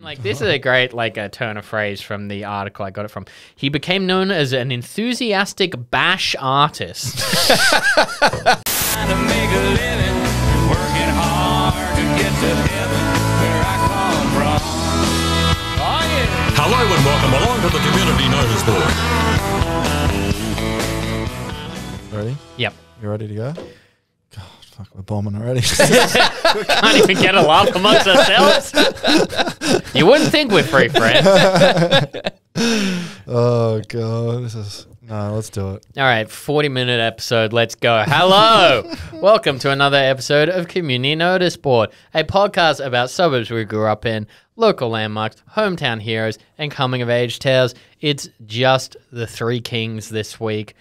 Like this is a great like a turn of phrase from the article I got it from. He became known as an enthusiastic bash artist. trying to make a living, working hard to get to heaven where I come from. Oh yeah. Hello and welcome along to the Community Notice Board. Ready? yep. You ready to go? Fuck, we're bombing already. we Can't even get a laugh amongst ourselves. you wouldn't think we're free friends. oh god, this is no. Let's do it. All right, 40 minute episode. Let's go. Hello. Welcome to another episode of Community Notice Board, a podcast about suburbs we grew up in, local landmarks, hometown heroes, and coming of age tales. It's just the three kings this week.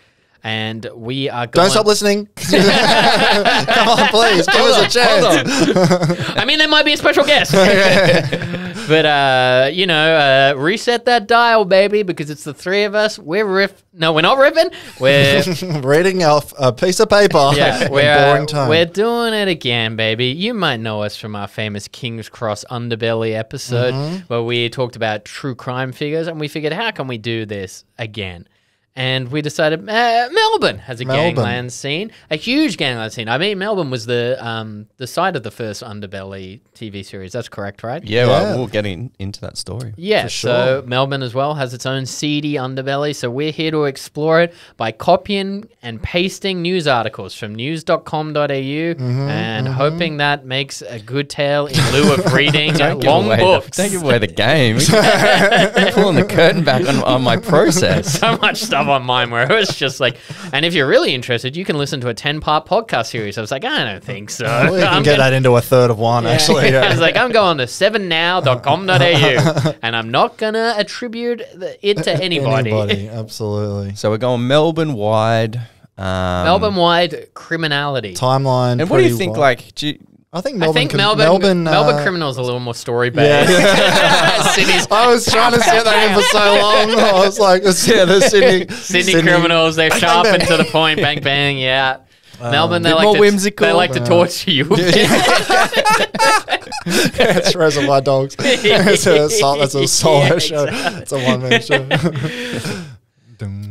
And we are going. Don't stop listening. Come on, please, give us a chance. I mean, there might be a special guest. but, uh, you know, uh, reset that dial, baby, because it's the three of us. We're riff. No, we're not riffing. We're. Reading off a piece of paper. Yeah, we're, uh, we're doing it again, baby. You might know us from our famous King's Cross Underbelly episode Mm-hmm. where we talked about true crime figures and we figured, how can we do this again? And we decided uh, Melbourne has a Melbourne. gangland scene, a huge gangland scene. I mean, Melbourne was the um, the site of the first Underbelly TV series. That's correct, right? Yeah, Yeah. Well, we'll get in, into that story. Yeah, For so. Melbourne as well has its own seedy underbelly. So we're here to explore it by copying and pasting news articles from news.com.au Mm-hmm, and hoping that makes a good tale in lieu of reading long books. The, don't give away the game. Pulling the curtain back on, on my process. so much stuff on mine where it was just like, and if you're really interested, you can listen to a 10 part podcast series. I was like, I don't think so. we can I'm get gonna- that into a third of one, actually. I was like, I'm going to 7now.com.au and I'm not going to attribute it to anybody. Anybody, absolutely. So we're going Melbourne wide. Um, Melbourne wide criminality. Timeline. And what do you think? wi- Like, do you, I think Melbourne. I Melbourne. think Melbourne, Melbourne, Melbourne, uh, criminals a little more story based. Sydney's I was trying to say that in for so long. I was like, yeah, the Sydney, Sydney, criminals, they're sharp and to the point, bang bang, yeah. Melbourne, they like more to, whimsical. They like to torture you. it's Reservoir Dogs. it's a, it's a solo Yeah, show. It's a one man show.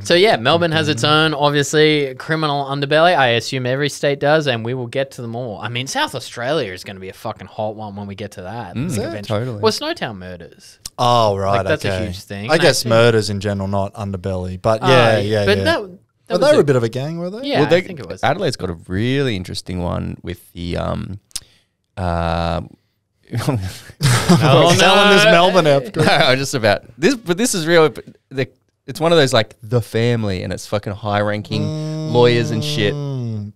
Dum. so yeah, Melbourne has its own obviously criminal underbelly. I assume every state does, and we will get to them all. I mean, South Australia is going to be a fucking hot one when we get to that. Mm, yeah, eventually. totally. Well, Snowtown murders. Oh right, Like, that's a huge thing. I And I guess murders in general, not underbelly, but yeah, Uh, yeah, But yeah. that, that but they were a- a bit of a gang, were they? Yeah, well, they, I think it was. Adelaide's got a really interesting one with the. Um, uh, Oh, selling this no. Melbourne app. no, just about this, but this is real. but The, it's one of those like the family, and it's fucking high-ranking lawyers and shit.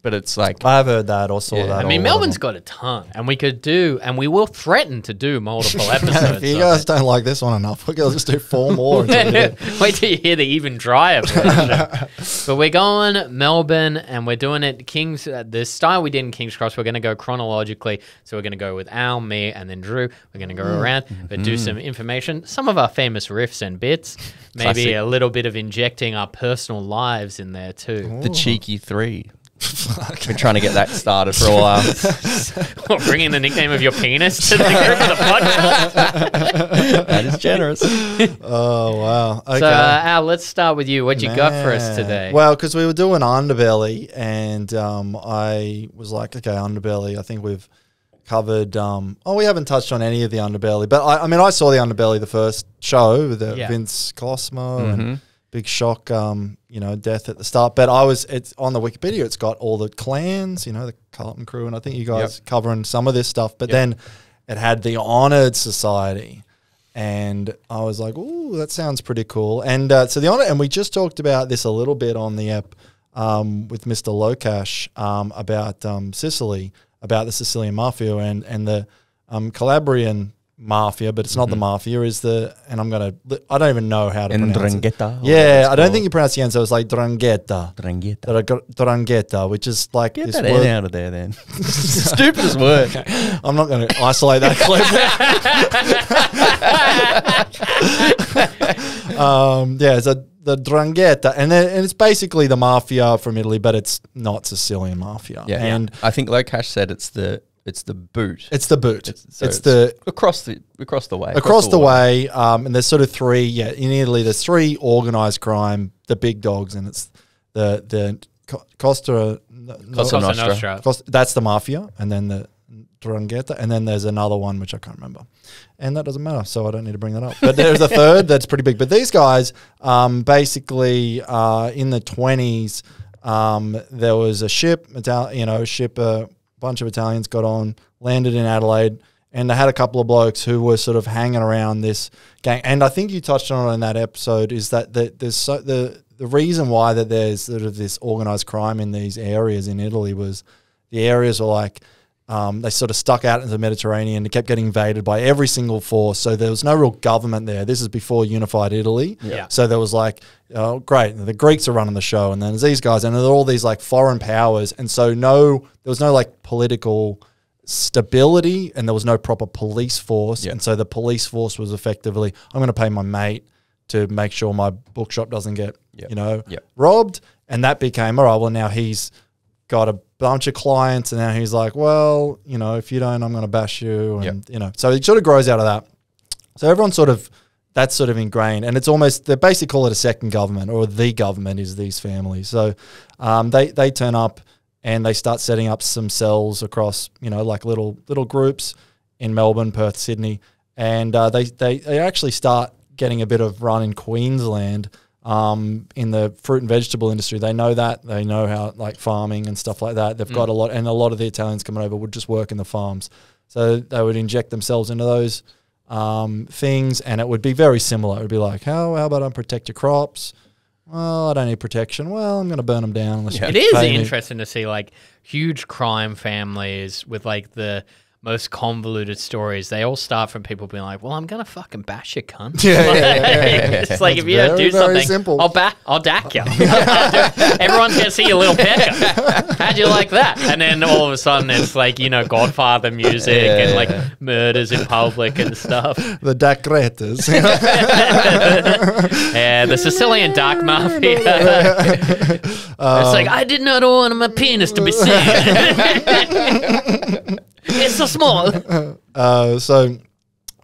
Mm. But it's like I've heard that or saw Yeah. that. I mean. Melbourne's got a ton, and we could do, and we will threaten to do multiple episodes. if you guys don't like this one enough, we'll just do four more. until we do- Wait till you hear the even drier version. but we're going Melbourne, and we're doing it Kings. Uh, the style we did in Kings Cross, we're going to go chronologically. So we're going to go with Al, me, and then Drew. We're going to go Mm. around, but do some information, some of our famous riffs and bits, maybe Classic. a little bit of injecting our personal lives in there too. the cheeky three. Been trying to get that started for a while. What, bringing the nickname of your penis to the group of the podcast. that is generous. Oh wow. Okay. So, uh, Al, let's start with you. What you got for us today? Well, because we were doing underbelly, and um, I was like, okay, underbelly. I think we've covered. Um, oh, we haven't touched on any of the underbelly, but I, I mean, I saw the underbelly the first show with the Yeah. Vince Cosmo Mhm. and big shock. Um, you know, death at the start. But I was it's on the Wikipedia. It's got all the clans. You know, the Carlton crew, and I think you guys covering some of this stuff. But then it had the Honored Society and I was like, "Ooh, that sounds pretty cool." And uh, so the honor, and we just talked about this a little bit on the app um, with Mr. Lokash um, about um, Sicily, about the Sicilian mafia and and the um, Calabrian mafia, but it's not the mafia. Is the and I'm gonna I don't even know how to pronounce it. Yeah, I don't think you pronounce the end, so it's like Drangheta. Drangheta. Dra- Drangheta, which is like Get this that word. Out of there then. Stupidest word. I'm not going to isolate that clip. um, yeah, so the Drangheta, and then and it's basically the mafia from Italy, but it's not Sicilian mafia. Yeah. and I think Lokash said it's the it's the boot. It's the boot. It's, so the across the across the way. across the way, um, and there's sort of three. Yeah, in Italy, there's three organized crime, the big dogs, and it's the the Co- Costa. no- Cosa Cosa Nostra. Nostra. Costa- that's the mafia, and then the Drangheta, and then there's another one which I can't remember, and that doesn't matter, so I don't need to bring that up. But there's a third that's pretty big. But these guys, um, basically, uh, in the twenties, um, there was a ship, Ital- you know, ship, a bunch of Italians got on, landed in Adelaide. And they had a couple of blokes who were sort of hanging around this gang. And I think you touched on it in that episode is that the, there's so, the the reason why that there's sort of this organized crime in these areas in Italy was the areas are like um, they sort of stuck out into the Mediterranean and kept getting invaded by every single force. So there was no real government there. This is before unified Italy. Yeah. So there was like, oh, great, the Greeks are running the show, and then there's these guys, and there are all these like foreign powers, and so no, there was no like political stability, and there was no proper police force, Yeah. and so the police force was effectively, I'm going to pay my mate to make sure my bookshop doesn't get, Yep. you know, robbed, and that became all right. Well, now he's got a bunch of clients, and now he's like, well, you know, if you don't, I'm going to bash you, and Yep. you know, so it sort of grows out of that. So everyone sort of that's sort of ingrained, and it's almost they basically call it a second government or the government is these families. So um, they they turn up and they start setting up some cells across you know like little little groups in Melbourne, Perth, Sydney, and uh, they they they actually start getting a bit of run in Queensland. Um, in the fruit and vegetable industry, they know that they know how like farming and stuff like that. They've got a lot, and a lot of the Italians coming over would just work in the farms, so they would inject themselves into those um, things, and it would be very similar. It would be like, how how about I protect your crops? Well, I don't need protection. Well, I'm going to burn them down. Unless you It is me. interesting to see like huge crime families with like the most convoluted stories. They all start from people being like, "Well, I'm gonna fucking bash your cunt." Yeah, yeah, yeah, yeah. it's like It's if you don't do something, simple. I'll back, I'll dack you. Everyone's gonna see your little pecker. How'd you like that? And then all of a sudden, it's like you know Godfather music and like murders in public and stuff. The Dacretas. Yeah, the Sicilian dark mafia. it's like I did not want my penis to be seen. It's so small. uh, so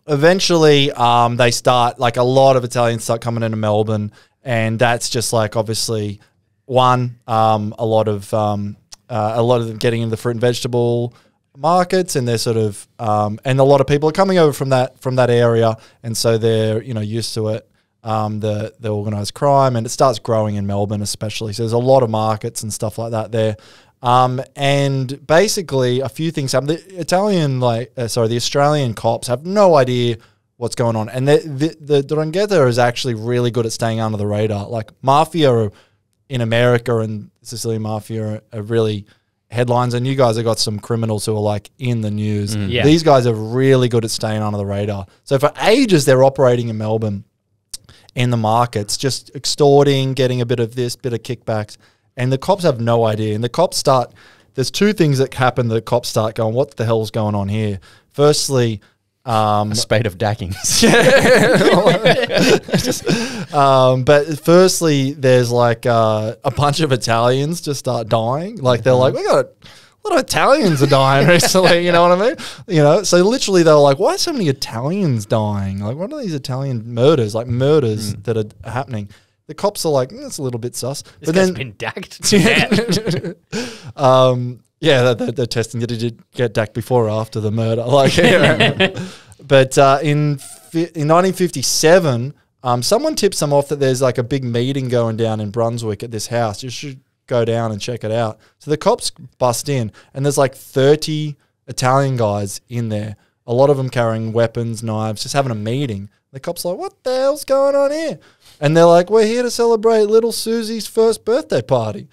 eventually, um, they start like a lot of Italians start coming into Melbourne, and that's just like obviously one um, a lot of um, uh, a lot of them getting into the fruit and vegetable markets and they're sort of um, and a lot of people are coming over from that from that area and so they're you know used to it um, the the organized crime and it starts growing in Melbourne especially so there's a lot of markets and stuff like that there um, and basically a few things happen the Italian like uh, sorry the Australian cops have no idea what's going on and the the, the Drangheta is actually really good at staying under the radar like mafia in America and Sicilian mafia are, are really headlines, and you guys have got some criminals who are like in the news. Yeah. These guys are really good at staying under the radar. So for ages, they're operating in Melbourne in the markets, just extorting, getting a bit of this, bit of kickbacks, and the cops have no idea. And the cops start. There's two things that happen. The cops start going, "What the hell's going on here?" Firstly. Um, A spate of dackings. um, but firstly, there's like uh, a bunch of Italians just start dying. Like they're like, we got a lot of Italians are dying recently. You know what I mean? You know, so literally they were like, why are so many Italians dying? Like, what are these Italian murders? Like murders that are happening. The cops are like, mm, it's a little bit sus. This but then, been dacked um, yeah, they're, they're testing. Did he get Dak before or after the murder? Like, but uh, in in 1957, um, someone tips them off that there's like a big meeting going down in Brunswick at this house. You should go down and check it out. So the cops bust in, and there's like 30 Italian guys in there. A lot of them carrying weapons, knives, just having a meeting. The cops are like, what the hell's going on here? And they're like, we're here to celebrate little Susie's first birthday party.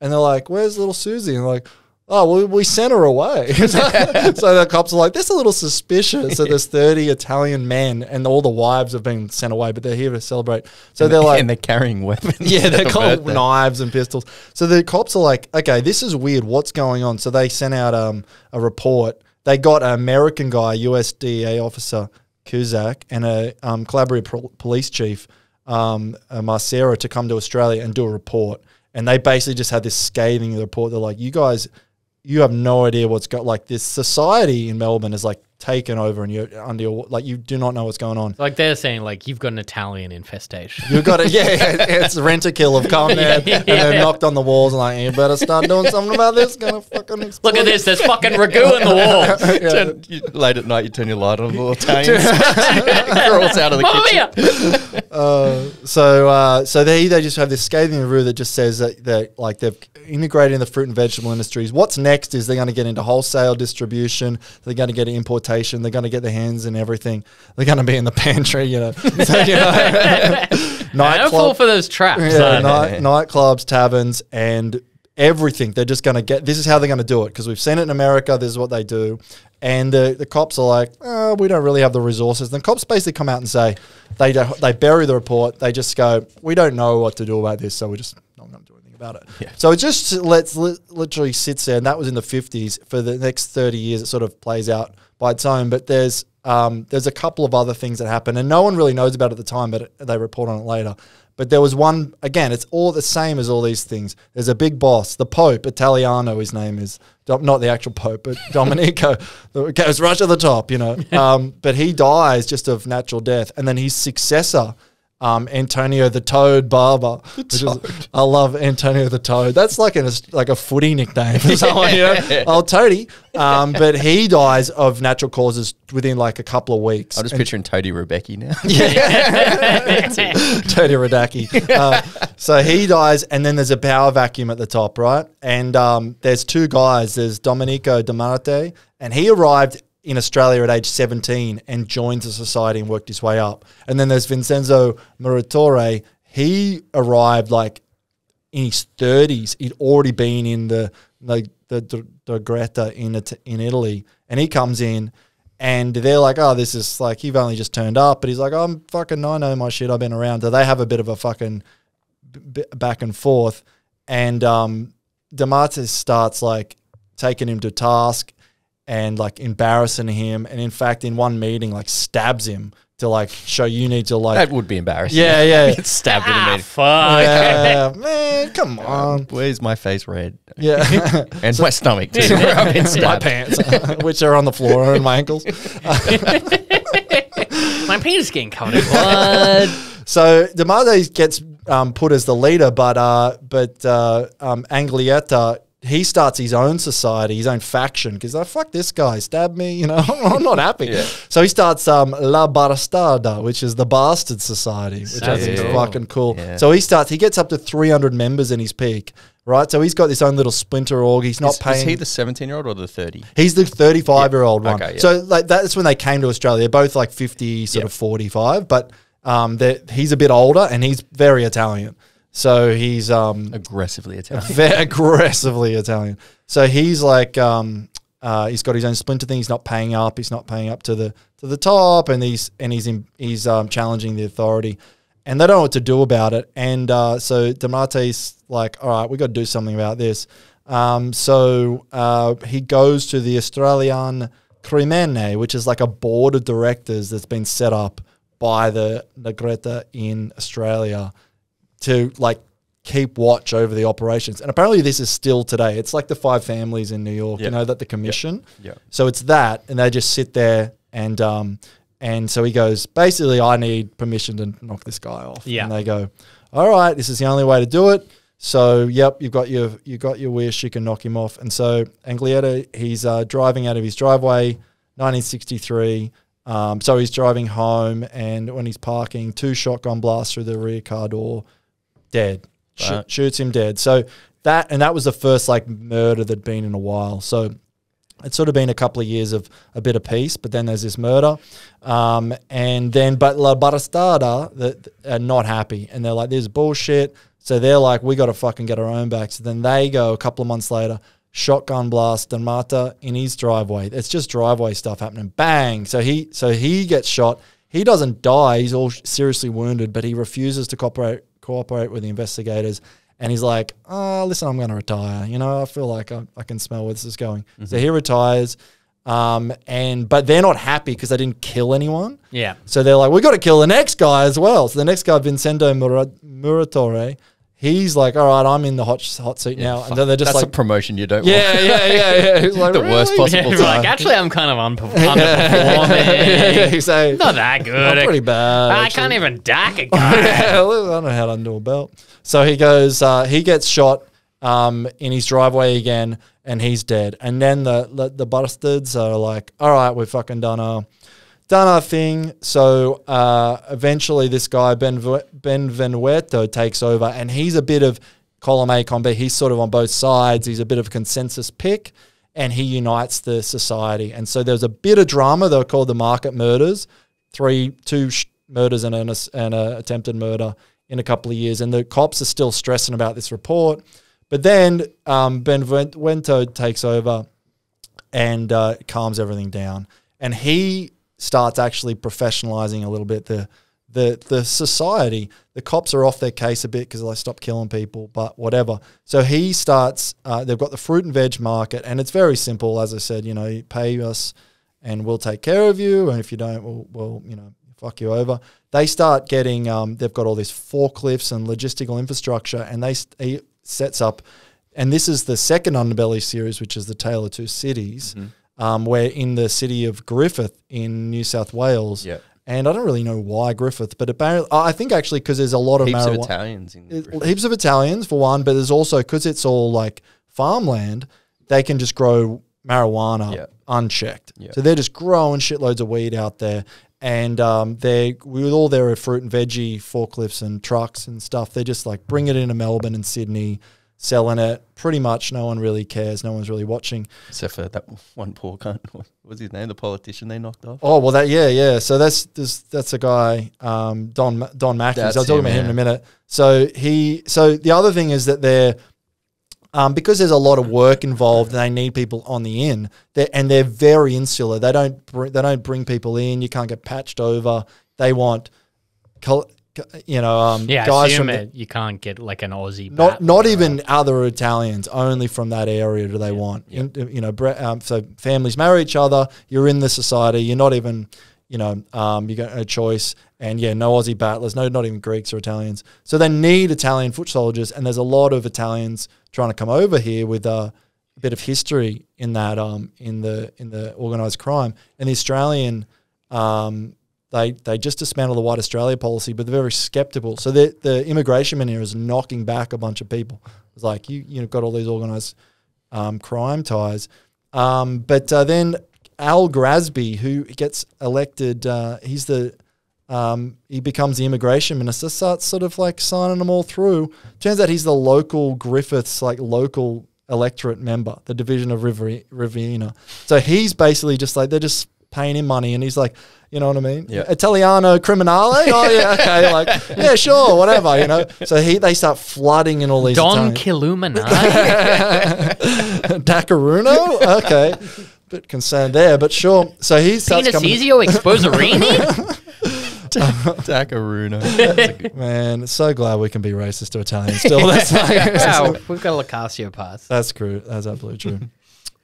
And they're like, where's little Susie? And they're like, oh, well, we sent her away. so the cops are like, that's a little suspicious that there's 30 Italian men and all the wives have been sent away, but they're here to celebrate. So they're like, and they're carrying weapons. yeah, they're called knives and pistols. So the cops are like, okay, this is weird. What's going on? So they sent out um, a report. They got an American guy, USDA officer Kuzak, and a um, Calabria pol- police chief, um, uh, Marcera, to come to Australia and do a report. And they basically just had this scathing report. They're like, you guys you have no idea what's got like this society in Melbourne is like taken over, and you're under your like you do not know what's going on. Like they're saying, like you've got an Italian infestation. You've got to, yeah, yeah, it's rent a kill have come there Yeah, and they've knocked on the walls and like, you better start doing something about this. Gonna fucking explode. Look at this. There's fucking ragu in the wall. Turn, you, late at night, you turn your light on, little Italian crawls out of the Mamma kitchen. Uh, so uh, so they they just have this scathing review that just says that, that like they've integrated in the fruit and vegetable industries. What's next is they're going to get into wholesale distribution. They're going to get importation. They're going to get their hands in everything. They're going to be in the pantry, you know. So, you know I don't fall for those traps. yeah, night, nightclubs, taverns, and everything. They're just going to get. This is how they're going to do it because we've seen it in America. This is what they do, and the the cops are like, oh, we don't really have the resources. Then cops basically come out and say they they bury the report. They just go, we don't know what to do about this, so we're just not going to do anything about it. So it just lets literally sits there, and that was in the fifties. For the next thirty years, it sort of plays out by its own. But there's um, there's a couple of other things that happen, and no one really knows about it at the time, but they report on it later. But there was one again. It's all the same as all these things. There's a big boss, the Pope Italiano. His name is not the actual Pope, but Domenico. goes right to the top, you know. Um, but he dies just of natural death, and then his successor. Um, Antonio the Toad Barber. which is- I love Antonio the Toad. That's like a like a footy nickname for someone, you know. Oh, Toady. Um, but he dies of natural causes within like a couple of weeks. I'm just And- picturing Toady Rebecca now. Tony Radaki. Uh, so he dies, and then there's a power vacuum at the top, right? And um, there's two guys. There's Domenico De Marte, and he arrived in Australia at age 17 and joined the society and worked his way up. And then there's Vincenzo Muratore. He arrived like in his 30s. He'd already been in the like the, the, the Greta in in Italy, and he comes in. And they're like, oh, this is like, you've only just turned up. But he's like, I'm fucking, I know my shit. I've been around. So they have a bit of a fucking back and forth. And um, Dematis starts like taking him to task and like embarrassing him. And in fact, in one meeting, like stabs him to like show you need to like, that would be embarrassing. yeah, yeah. Get stabbed in a Ah, meeting. fuck. yeah, man, come on. Where's my face red? Yeah. And my stomach too. where I've been my pants, which are on the floor and my ankles. My penis getting covered in blood. So Demade gets um, put as the leader, but uh, but uh, um, Angilletta he starts his own society, his own faction because oh, fuck this guy, stabbed me, you know, I'm not happy. Yeah. So he starts um, La Bastarda, which is the Bastard Society, which I Sounds think is fucking cool. Yeah. So he starts, he gets up to 300 members in his peak, right? So he's got this own little splinter org. He's not Is, paying. is he the 17 year old or the 30? He's the 35 year old one. Okay, yeah. So like that's when they came to Australia. They're both like 50, sort Yeah. of 45, but um, he's a bit older and he's very Italian. So he's um, Aggressively Italian. very aggressively Italian. So he's like um, uh, he's got his own splinter thing. He's not paying up. He's not paying up to the to the top, and he's and he's in, he's um, challenging the authority, and they don't know what to do about it. And uh, so Demate's like, all right, we got to do something about this. Um, so uh, he goes to the Australian Crimine, which is like a board of directors that's been set up by the Negretta in Australia to like keep watch over the operations. And apparently this is still today. It's like the five families in New York, you know, that the commission. Yep. So it's that, and they just sit there and um and so he goes, basically I need permission to knock this guy off. Yeah. And they go, All right, this is the only way to do it. So yep, you've got your you got your wish, you can knock him off. And so Angilletta, he's uh, driving out of his driveway, 1963. Um, so he's driving home, and when he's parking, two shotgun blasts through the rear car door, dead. Sh- shoots him dead. So that and that was the first like murder that'd been in a while. So it's sort of been a couple of years of a bit of peace, but then there's this murder, um, and then but La Barastada that are not happy, and they're like, "This is bullshit." So they're like, "We got to fucking get our own back." So then they go a couple of months later, shotgun blast Danmata in his driveway. It's just driveway stuff happening. Bang! So he so he gets shot. He doesn't die. He's all seriously wounded, but he refuses to cooperate cooperate with the investigators. And he's like, oh, listen, I'm going to retire. You know, I feel like I, I can smell where this is going. So he retires. Um, and but they're not happy because they didn't kill anyone. Yeah. So they're like, we got to kill the next guy as well. So the next guy, Vincenzo Mura- Muratore, He's like, all right, I'm in the hot hot seat now, and then they're just That's like, a promotion you don't yeah, want. yeah, yeah, yeah. He's like, The worst possible Yeah, time. like actually, I'm kind of unper- yeah, like, Not that good. I'm pretty bad. I actually. can't even dack a guy. I don't know how to undo a belt. So he goes, uh, he gets shot um, in his driveway again, and he's dead. And then the the, the bastards are like, all right, we've fucking done our done our thing. So uh, eventually, this guy Ben Benvenuto takes over, and he's a bit of column A, column B. He's sort of on both sides. He's a bit of a consensus pick, and he unites the society. And so there's a bit of drama. They're called the market murders, three, two sh- murders and an and a attempted murder in a couple of years. And the cops are still stressing about this report. But then um, Benvenuto takes over and uh, calms everything down. And he starts actually professionalizing a little bit the the the society. The cops are off their case a bit because they stop killing people, but whatever. So he starts. Uh, they've got the fruit and veg market, and it's very simple. As I said, you know, you pay us, and we'll take care of you. And if you don't, we'll, we'll you know fuck you over. They start getting. Um, they've got all these forklifts and logistical infrastructure, and they he sets up. And this is the second Underbelly series, which is the Tale of Two Cities, um, where in the city of Griffith in New South Wales. And I don't really know why Griffith, but apparently, I think actually because there's a lot of Heaps of marijuana. Italians in It- Griffith. heaps of Italians for one, but there's also because it's all like farmland, they can just grow marijuana Yeah. unchecked. Yeah. So they're just growing shitloads of weed out there, and um, they with all their fruit and veggie forklifts and trucks and stuff, they just like bring it into Melbourne and Sydney, selling it. Pretty much, no one really cares. No one's really watching. Except for that one poor cunt. What was his name? The politician they knocked off. Oh well, that yeah, yeah. So that's that's, that's a guy, um, Don Don Matthews. That's I'll talk him, about him in a minute. So he, so the other thing is that they're, um, because there's a lot of work involved, and they need people on the in, they're, and they're very insular. They don't br- they don't bring people in. You can't get patched over. They want, you know, um, Yeah, guys assume from the- you can't get like an Aussie. not bat not even other Italians, only from that area do they want. In- you know, bre- um, so families marry each other. You're in the society. You're not even, you know, um, you got no choice. And yeah, no Aussie battlers, no, not even Greeks or Italians. So they need Italian foot soldiers, and there's a lot of Italians trying to come over here with uh, a bit of history in that um, in the in the organized crime. And the Australian um, they they just dismantled the White Australia policy, but they're very skeptical. So the the immigration minister is knocking back a bunch of people. It's like you you know got all these organized um, crime ties, um, but uh, then Al Grassby, who gets elected, uh, he's the um, he becomes the immigration minister, starts sort of like signing them all through. Turns out he's the local Griffiths, like local electorate member, the division of River, Riverina. So he's basically just like, they're just paying him money. And he's like, you know what I mean? Yeah. Italiano criminale? Oh, yeah, okay. Like, yeah, sure, whatever, you know? So he they start flooding in all these Don Italian- Killuminati. Dakaruno? Okay. Bit concerned there, but sure. So he starts coming. Pinasizio Exposarini? Dakaruna. Man, so glad we can be racist to Italians still. That's like, wow, we've got a Lacasio pass. That's true. That's absolutely true.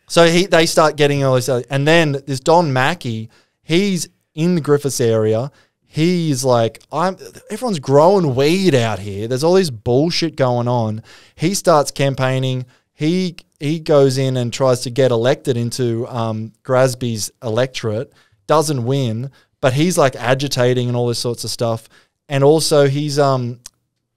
So he they start getting all this, and then this Don Mackay, he's in the Griffiths area. He's like, I'm. Everyone's growing weed out here. There's all this bullshit going on. He starts campaigning. He he goes in and tries to get elected into um, Grassby's electorate. Doesn't win, but he's like agitating and all this sorts of stuff. And also, he's um,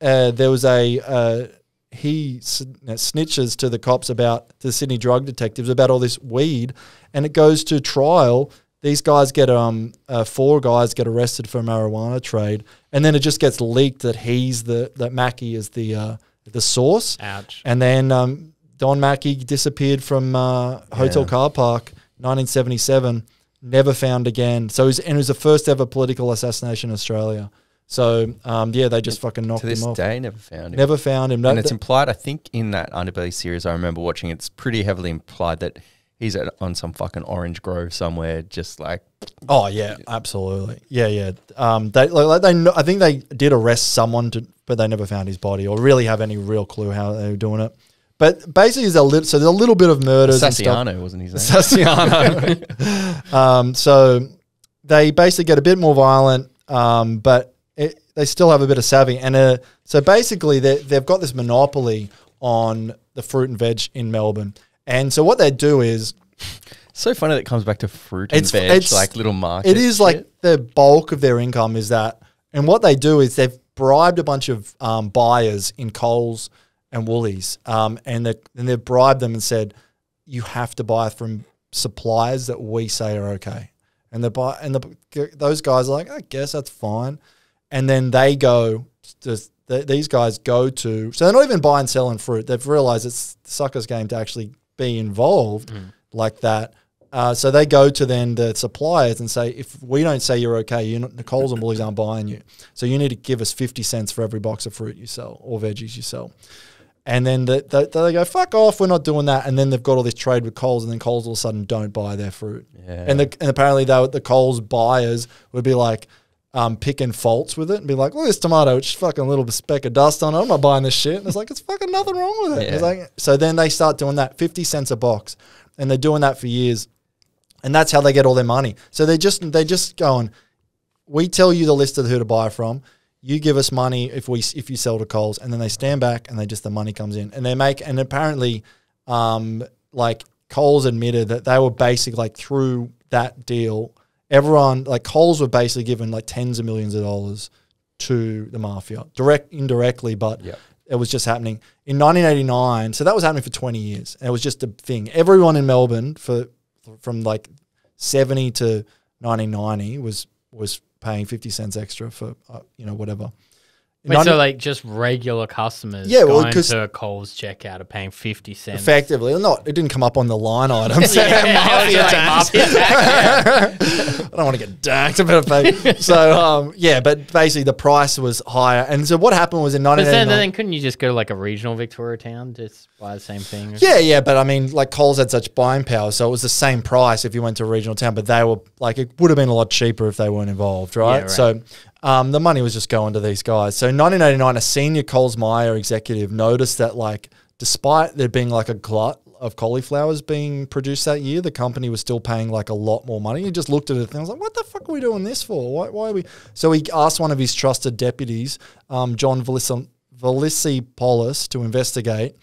uh, there was a uh, he s- snitches to the cops about to the Sydney drug detectives about all this weed, and it goes to trial. These guys get um uh, four guys get arrested for marijuana trade, and then it just gets leaked that he's the that Mackay is the uh, the source, Ouch. and then um, Don Mackay disappeared from uh, hotel Yeah. car park, 1977, never found again. So it was, and it was the first ever political assassination in Australia. So um, yeah, they just fucking knocked to this him off. day, never found him. Never found him. No, and it's implied, I think, in that Underbelly series I remember watching, it's pretty heavily implied that he's at, on some fucking orange grove somewhere, just like oh yeah, absolutely. Yeah, yeah. Um, they like, like they. Know, I think they did arrest someone, to, but they never found his body or really have any real clue how they were doing it. But basically, there's a little. So there's a little bit of murders. Sassiano, wasn't his name? Sassiano. um, so they basically get a bit more violent, um, but it, they still have a bit of savvy. And uh, so basically, they, they've got this monopoly on the fruit and veg in Melbourne. And so what they do is So funny that it comes back to fruit and It's- veg, it's- like little market. it is shit. like the bulk of their income is that. And what they do is they've bribed a bunch of um, buyers in Coles and Woolies, um, and they and they've bribed them and said, "You have to buy from suppliers that we say are okay." And the buy and the those guys are like, "I guess that's fine," and then they go. Just, th- these guys go to so they're not even buying selling fruit. They've realized it's the suckers game to actually be involved like that. Uh, so they go to then the suppliers and say, if we don't say you're okay, you the Coles and Woolies aren't buying you. So you need to give us 50 cents for every box of fruit you sell or veggies you sell. And then the, the, they go, fuck off, we're not doing that. And then they've got all this trade with Coles, and then Coles all of a sudden don't buy their fruit. Yeah. And, the, and apparently they, the Coles buyers would be like, um, picking faults with it and be like, look, this tomato, it's just fucking a little speck of dust on it. I'm not buying this shit. And it's like, it's fucking nothing wrong with it. It's like, so then they start doing that, 50 cents a box. And they're doing that for years. And that's how they get all their money. So they just they just going, we tell you the list of who to buy from. You give us money if we if you sell to Coles, and then they stand back and they just the money comes in, and they make and apparently, um, like Coles admitted that they were basically like through that deal, everyone like Coles were basically given like tens of millions of dollars to the mafia, direct indirectly, but Yep. it was just happening in 1989. So that was happening for 20 years, and it was just a thing. Everyone in Melbourne for from like 70 to 1990 was was paying 50 cents extra for uh, you know whatever. Wait, so like just regular customers Yeah, well, going 'cause- to a Coles checkout are paying fifty cents. effectively, or not it didn't come up on the line item. So Yeah, mafia tax. mafia tax. I don't want to get dacked about pay. so um, yeah, but basically the price was higher, and so what happened was in But then, 1989. then couldn't you just go to like a regional Victoria town just buy the same thing? Yeah, yeah, but I mean, like Coles had such buying power, so it was the same price if you went to a regional town, but they were like it would have been a lot cheaper if they weren't involved, right? right. So um, the money was just going to these guys. So in 1989, a senior Coles Meyer executive noticed that like despite there being like a glut of cauliflowers being produced that year, the company was still paying like a lot more money. He just looked at it and was like, "What the fuck are we doing this for? Why, why are we?" So he asked one of his trusted deputies, um, John Velissi Polis, to investigate.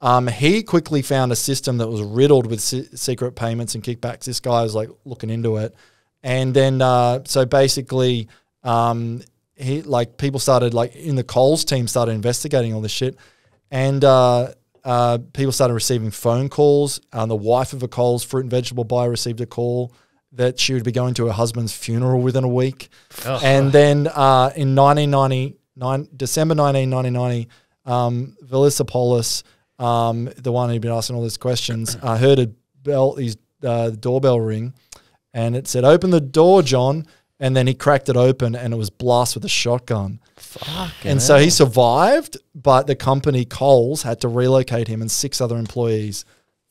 Um, he quickly found a system that was riddled with se- secret payments and kickbacks. This guy was like looking into it, and then uh, so basically, um, he like people started like in the Coles team started investigating all this shit, and uh, uh, people started receiving phone calls. Um, the wife of a Coles fruit and vegetable buyer received a call that she would be going to her husband's funeral within a week, and then uh, in 1999, December 1990, um, um, the one who'd been asking all these questions, uh, heard a bell, his uh, doorbell ring, and it said, "Open the door, John." And then he cracked it open, and it was blast with a shotgun. and so he survived, but the company Coles had to relocate him and six other employees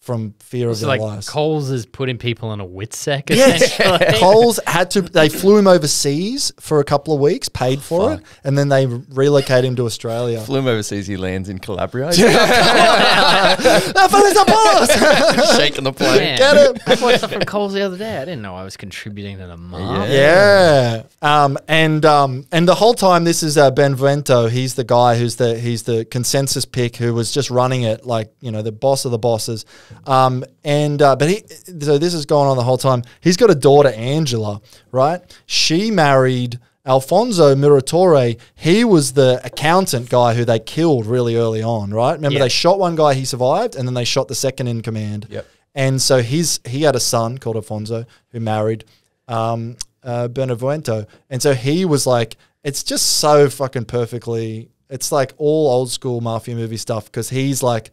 from fear of So their like lives. Coles is putting people in a wit sack Yes. essentially. Coles had to. They flew him overseas for a couple of weeks, paid for it, and then they relocated him to Australia. Flew him overseas. He lands in Calabria, that fella's a boss. shaking the plane. Man, Get him. I bought stuff from Coles the other day. I didn't know I was contributing to the mob. Yeah. Um, and um, and the whole time, this is uh, Benvenuto. He's the guy who's the he's the consensus pick who was just running it, like you know, the boss of the bosses. Um, and uh, but he so this is going on the whole time. He's got a daughter, Angela. Right? She married. Alfonso Muratore, he was the accountant guy who they killed really early on, right? Remember Yeah. they shot one guy, he survived, and then they shot the second in command. Yep. And so his he had a son called Alfonso who married um, uh, Benvenuto, and so he was like, it's just so fucking perfectly. It's like all old school mafia movie stuff because he's like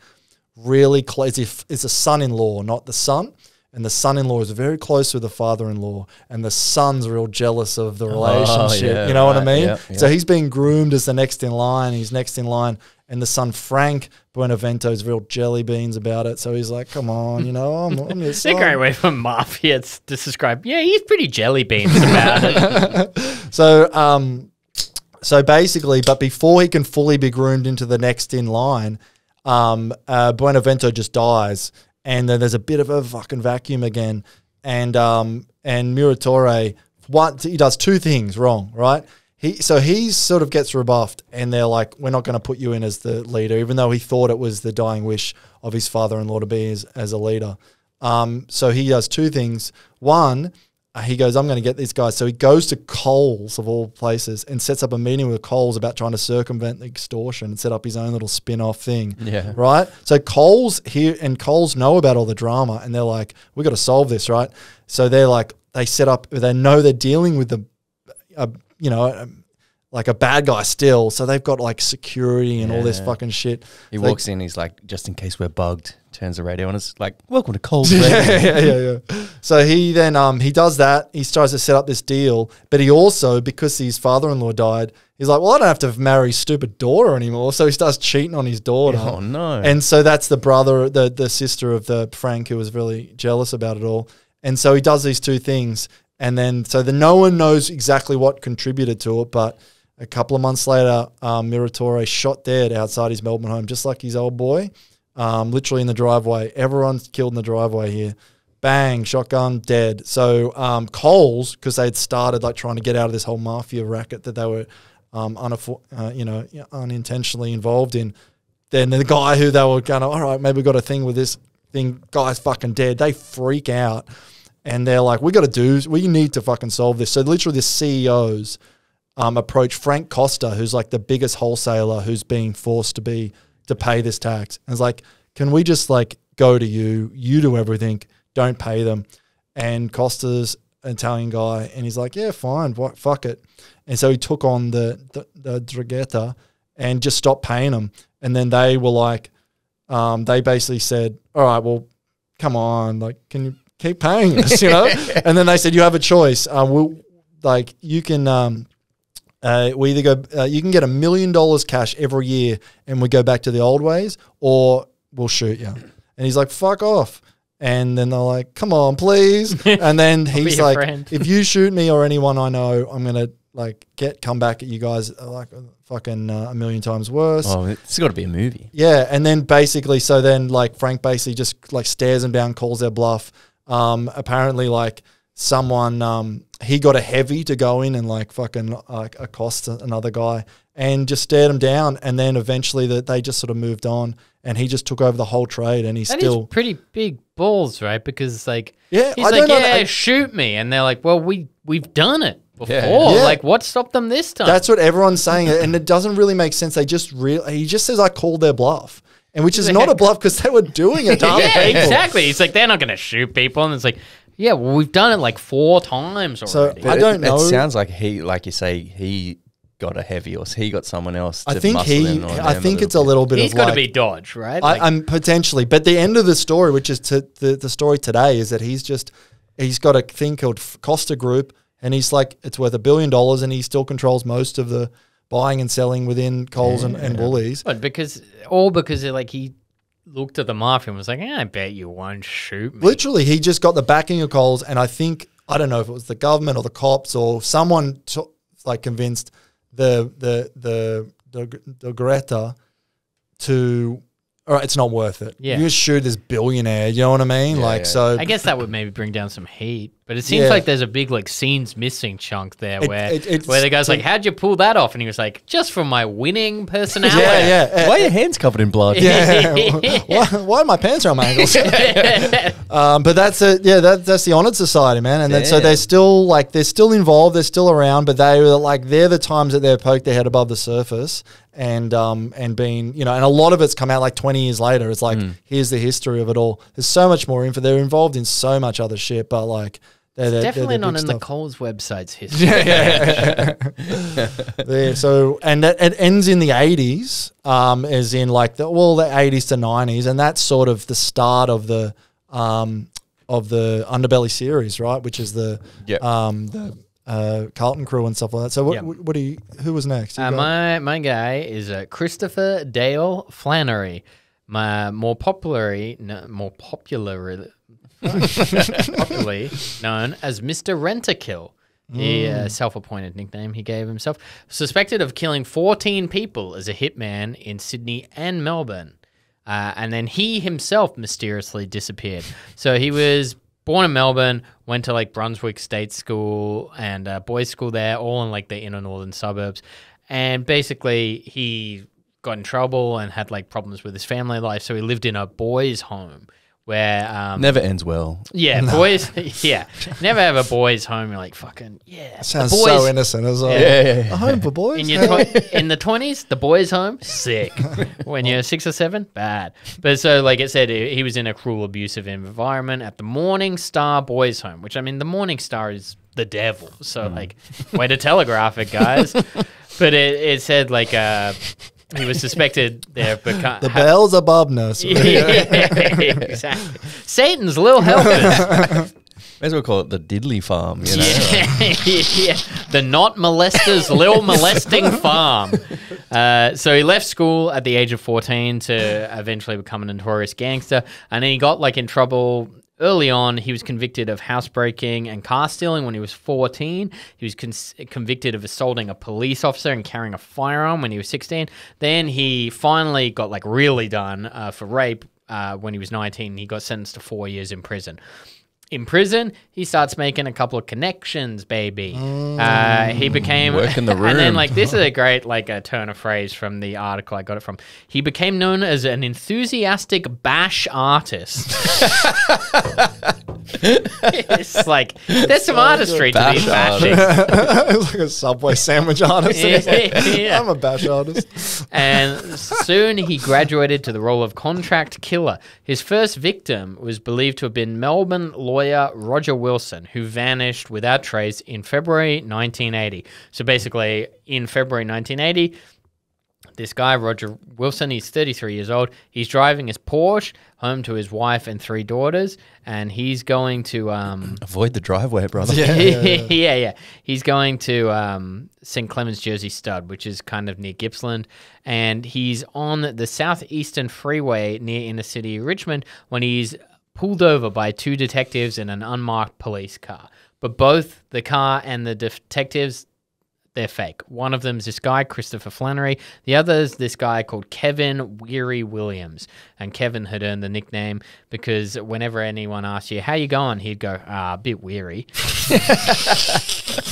really close. If it's a son-in-law, not the son. And the son-in-law is very close with the father-in-law, and the son's real jealous of the relationship. yeah, you know what I right, mean? yeah, So he's being groomed as the next in line. He's next in line, and the son Frank Benvenuto's real jelly beans about it. So he's like, "Come on, you know, I'm, I'm your It's a son." great way for mafia to describe. Yeah, he's pretty jelly beans about it. So, um, so basically, but before he can fully be groomed into the next in line, um, uh, Benvenuto just dies, and then there's a bit of a fucking vacuum again, and um, and Muratore, what he does two things wrong, right? he so he sort of gets rebuffed, and they're like, "We're not going to put you in as the leader," even though he thought it was the dying wish of his father-in-law to be as, as a leader. Um, so he does two things. One, Uh, he goes, "I'm going to get these guys." So he goes to Coles of all places and sets up a meeting with Coles about trying to circumvent the extortion and set up his own little spin-off thing. Yeah. Right. So Coles here and Coles know about all the drama, and they're like, we've got to solve this, right?" So they're like, they set up. They know they're dealing with the, a, you know, a, like a bad guy still. So they've got like security and all this fucking shit. He So they- walks in, he's like, just in case we're bugged, turns the radio on. It's like, welcome to cold. yeah, yeah, yeah, yeah. So he then um he does that. He tries to set up this deal, but he also because his father-in-law died, he's like, well, I don't have to marry stupid daughter anymore. So he starts cheating on his daughter. Oh, no. And so that's the brother, the the sister of the Frank who was really jealous about it all. And so he does these two things, and then so the no one knows exactly what contributed to it, but. A couple of months later, um, Muratore shot dead outside his Melbourne home, just like his old boy, um, literally in the driveway. Everyone's killed in the driveway here. Bang, shotgun, dead. So um, Coles, because they had started like trying to get out of this whole mafia racket that they were, um, uh, you know, unintentionally involved in. Then the guy who they were going, all right, maybe we got a thing with this thing. Guy's fucking dead. They freak out, and they're like, we got to do. We need to fucking solve this. So literally, the CEOs um, approach Frank Costa, who's like the biggest wholesaler who's being forced to be to pay this tax. And it's like, can we just like go to you? You do everything. Don't pay them. And Costa's an Italian guy, and he's like, yeah, fine, what, fuck it. And so he took on the the, the and just stopped paying them. And then they were like, um, they basically said, all right, well, come on, like, can you keep paying us, you know? and then they said, you have a choice. Uh, we'll, like, you can, um, uh, we either go, uh, you can get a million dollars cash every year and we go back to the old ways, or we'll shoot you. And he's like, fuck off. And then they're like, come on, please. And then he's like, friend. if you shoot me or anyone I know, I'm going to like get, come back at you guys uh, like fucking uh, a million times worse. Oh, it's got to be a movie. Yeah, and then basically, so then like Frank basically just like stares them down, calls their bluff. Um, apparently, like someone, um, he got a heavy to go in and like fucking like accost another guy and just stared him down. And then eventually, that they just sort of moved on, and he just took over the whole trade. And he's That is still pretty big balls, right? Because like, Yeah, he's I like, don't know yeah, that- shoot me, and they're like, well, we we've done it before. Yeah. Yeah. Like, what stopped them this time? That's what everyone's saying, and it doesn't really make sense. They just real. He just says I called their bluff, and which is not a bluff because they were doing it. yeah, people. exactly. It's like they're not going to shoot people, and it's like, yeah, well, we've done it like four times already. So, already. I don't know. It sounds like he, like you say, he got a heavy or he got someone else. To I think muscle he. in on I them think it's a little bit He's of got to like, be Dodge, right? I, Like, I'm potentially, but the end of the story, which is to the, the story today, is that he's just he's got a thing called Costa Group, and he's like it's worth a billion dollars, and he still controls most of the buying and selling within Coles and, and Woolies. But because all because like he looked at the mafia and was like, eh, I bet you won't shoot me. Literally, he just got the backing of Coles, and I think I don't know if it was the government or the cops or someone like convinced the the the the, the Greta to. All right, it's not worth it. Yeah. you just shoot this billionaire. You know what I mean? Yeah, like yeah. so. I guess that would maybe bring down some heat, but it seems Yeah. like there's a big like scenes missing chunk there It- where it- it's- where the guy's so- like, "How'd you pull that off?" And he was like, "Just from my winning personality." yeah, yeah. Why are your hands covered in blood? Yeah. why, why are my pants around my ankles? um, but that's a yeah. That, that's the honored society, man. And then, so they're still like they're still involved. They're still around, but they were like they're the times that they're poked their head above the surface and um and been you know and a lot of it's come out like 20 years later it's like here's the history of it all there's so much more info they're involved in so much other shit but like they're, they're- Definitely they're the not big in the. Coles website's history. there. So, and that, it ends in the 80s, um, as in like the, well, the 80s to 90s. And that's sort of the start of the, um, of the Underbelly series, right? Which is the, Yep. um, the, uh, Carlton crew and stuff like that. So what, Yep. what do you, who was next? Uh, my my guy is uh, Christopher Dale Flannery, my more popularly no, more popular popularly known as Mr. Rentakill. The uh, self-appointed nickname he gave himself, suspected of killing 14 people as a hitman in Sydney and Melbourne, uh, and then he himself mysteriously disappeared. So he was born in Melbourne, went to like Brunswick State School and uh, boys' school there, all in like the inner northern suburbs. And basically, he got in trouble and had like problems with his family life, so he lived in a boys' home where um, Never ends well. yeah, boys. Yeah, never have a boys' home. You're like fucking yeah. the Sounds boys, so innocent as well. Yeah, yeah, yeah. A home for boys. in your tw- in the twenties, the boys' home, sick. when you're six or seven, bad. But so, like it said, he he was in a cruel, abusive environment at the Morning Star Boys' Home, which I mean, the Morning Star is the devil. So, like, way to telegraph it, guys. but it, it said like uh, he was suspected there, but the Beelzebub nursery. exactly. Satan's little helpers. May as well call it the Diddley Farm. You know, Yeah, yeah. The not molesters, little molesting farm. Uh, so he left school at the age of 14 to eventually become a notorious gangster. And then he got like in trouble early on. He was convicted of housebreaking and car stealing when he was 14. He was con- convicted of assaulting a police officer and carrying a firearm when he was 16. Then he finally got like really done uh, for rape uh, when he was 19. He got sentenced to four years in prison in prison, he starts making a couple of connections, baby. Uh, he became Work in the and then like this is a great like a turn of phrase from the article I got it from. He became known as an enthusiastic bash artist. it's like there's some artistry to these Bash bashing. it's like a Subway sandwich artist. Yeah. I'm a bash artist. and soon he graduated to the role of contract killer. His first victim was believed to have been Melbourne lawyer Roger Wilson, who vanished without trace in February 1980. So basically, in February 1980, this guy, Roger Wilson, he's 33 years old. He's driving his Porsche home to his wife and three daughters, and he's going to. Um, avoid the driveway, brother. Yeah. yeah, yeah, He's going to um, St. Clements Jersey Stud, which is kind of near Gippsland, and he's on the southeastern freeway near inner city Richmond when he's pulled over by two detectives in an unmarked police car. But both the car and the detectives they're fake. One of them's this guy, Christopher Flannery. The other is this guy called Kevin Weary Williams. And Kevin had earned the nickname because whenever anyone asked you, how you going? He'd go, ah, a bit weary. so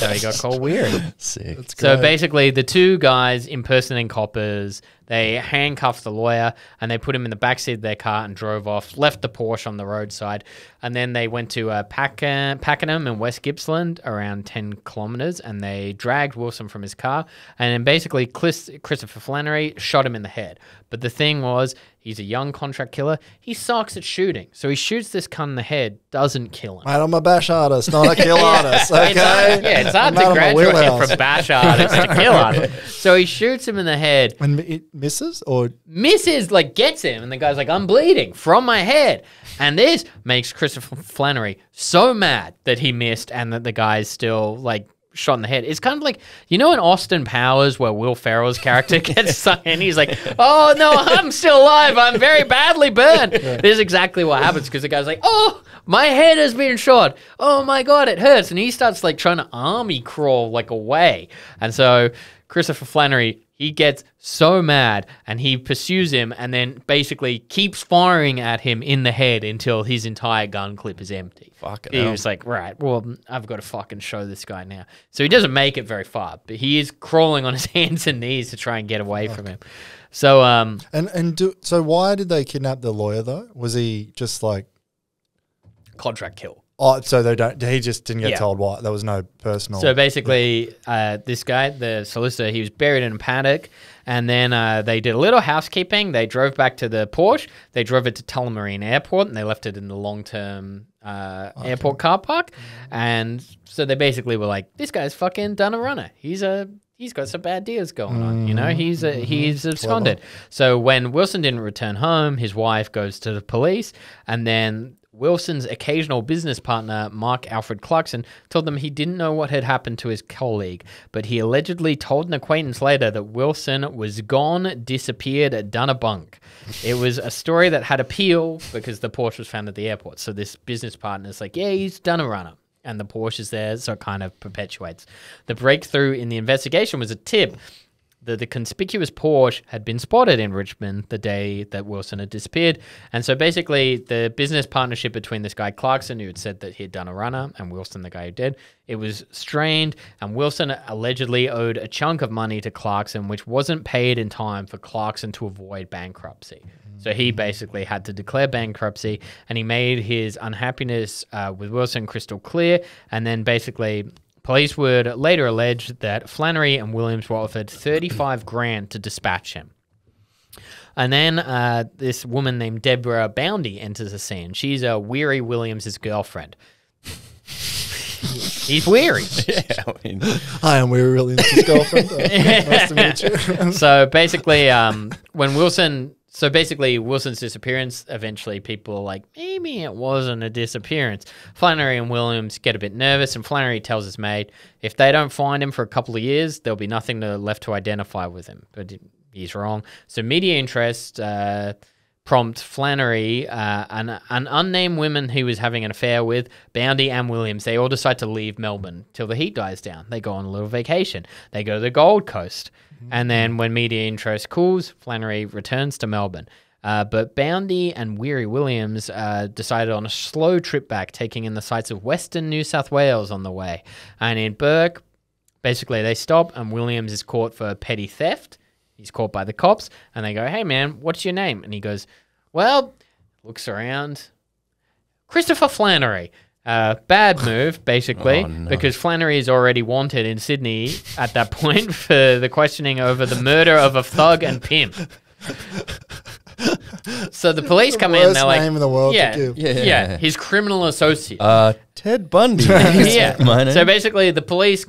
he got called Weary. Sick. So basically, the two guys impersonating coppers, they handcuffed the lawyer and they put him in the backseat of their car and drove off, left the Porsche on the roadside. And then they went to uh, Pack- Pakenham in West Gippsland, around 10 kilometers, and they dragged Wilson from his car. And then basically, Chris- Christopher Flannery shot him in the head. But the thing was, he's a young contract killer. He sucks at shooting. So he shoots this cunt in the head, doesn't kill him. Mate, I'm a bash artist, not a kill artist. Okay. It's hard, yeah, it's hard I'm to graduate from bash artist to kill artist. So he shoots him in the head, When it misses or misses, like gets him, and the guy's like, "I'm bleeding from my head." And this makes Christopher Flannery so mad that he missed, and that the guy's still like shot in the head. It's kind of like you know in Austin Powers where Will Ferrell's character gets stuck and he's like, "Oh no, I'm still alive. I'm very badly burned." This is exactly what happens because the guy's like, "Oh, my head has been shot. Oh my god, it hurts," and he starts like trying to army crawl like away, and so Christopher Flannery. He gets so mad and he pursues him and then basically keeps firing at him in the head until his entire gun clip is empty. Fucking He hell. was like, right, well, I've got to fucking show this guy now. So he doesn't make it very far, but he is crawling on his hands and knees to try and get away from him. So, um, and and do so. Why did they kidnap the lawyer though? Was he just like contract kill. Oh? So they don't. He just didn't get Yeah. told why. There was no personal. So basically, uh, this guy, the solicitor, he was buried in a paddock, and then uh, they did a little housekeeping. They drove back to the Porsche. They drove it to Tullamarine Airport, and they left it in the long-term uh, airport car park. And so they basically were like, "This guy's fucking done a runner. He's a." He's got some bad deals going on, you know. He's a, he's absconded. So when Wilson didn't return home, his wife goes to the police, and then Wilson's occasional business partner, Mark Alfred Clarkson, told them he didn't know what had happened to his colleague, but he allegedly told an acquaintance later that Wilson was gone, disappeared, done a bunk. It was a story that had appeal because the Porsche was found at the airport. So this business partner is like, yeah, he's done a runner. And the Porsche is there, so it kind of perpetuates. The breakthrough in the investigation was a tip that the conspicuous Porsche had been spotted in Richmond the day that Wilson had disappeared. And so basically, the business partnership between this guy Clarkson, who had said that he had done a runner, and Wilson, the guy who did, it was strained. And Wilson allegedly owed a chunk of money to Clarkson, which wasn't paid in time for Clarkson to avoid bankruptcy. So he basically had to declare bankruptcy, and he made his unhappiness uh, with Wilson crystal clear. And then basically, police would later allege that Flannery and Williams were offered 35 grand to dispatch him. And then uh, this woman named Deborah Boundy enters the scene. She's a Weary Williams' girlfriend. He's weary. yeah, I mean, Hi, I'm Weary Williams' girlfriend. Uh, nice to meet you. so basically, um, when Wilson, so basically Wilson's disappearance, eventually people are like, maybe it wasn't a disappearance. Flannery and Williams get a bit nervous, and Flannery tells his mate, if they don't find him for a couple of years, there'll be nothing to, left to identify with him. But he's wrong. So media interest. Uh, prompt Flannery, uh, an, an unnamed woman he was having an affair with, Boundy and Williams. They all decide to leave Melbourne till the heat dies down. They go on a little vacation. They go to the Gold Coast. And then when media interest cools, Flannery returns to Melbourne. Uh, but Boundy and Weary Williams uh, decided on a slow trip back, taking in the sights of Western New South Wales on the way. And in Bourke, basically they stop, and Williams is caught for petty theft. He's caught by the cops, and they go, "Hey man, what's your name?" And he goes, "Well," looks around, Christopher Flannery. Uh, bad move, basically, Oh, no. because Flannery is already wanted in Sydney at that point for the questioning over the murder of a thug and pimp. So the police come in, they're like, name in the world yeah, to give. yeah, Yeah. his criminal associate uh, Ted Bundy. yeah. My name. So basically, the police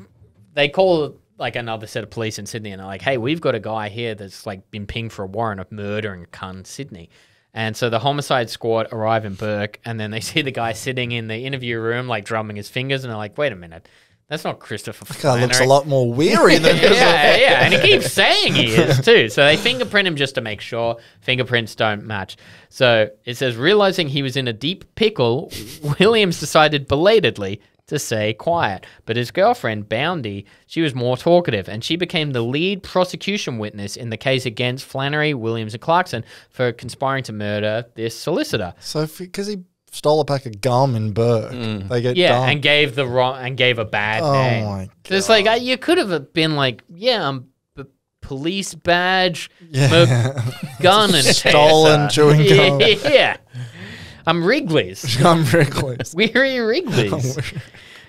they call like another set of police in Sydney, and they're like, "Hey, we've got a guy here that's like been pinged for a warrant of murdering a cunt in Sydney." And so the homicide squad arrive in Bourke, and then they see the guy sitting in the interview room, like drumming his fingers, and they're like, "Wait a minute, that's not Christopher." Guy looks a lot more weary than yeah, yeah, and he keeps saying he is too. So they fingerprint him just to make sure fingerprints don't match. So it says, realizing he was in a deep pickle, Williams decided belatedly to stay quiet. But his girlfriend, Boundy, she was more talkative, and she became the lead prosecution witness in the case against Flannery, Williams, and Clarkson for conspiring to murder this solicitor. So because he stole a pack of gum in Bourke, they get Yeah, done. and gave the wrong and gave a bad Oh name. my So It's like uh, you could have been like, yeah, I'm police badge, Yeah. gun, and Stolen taser. chewing gum. Yeah, I'm Wrigley's. I'm Wrigley's. Weary Wrigley's.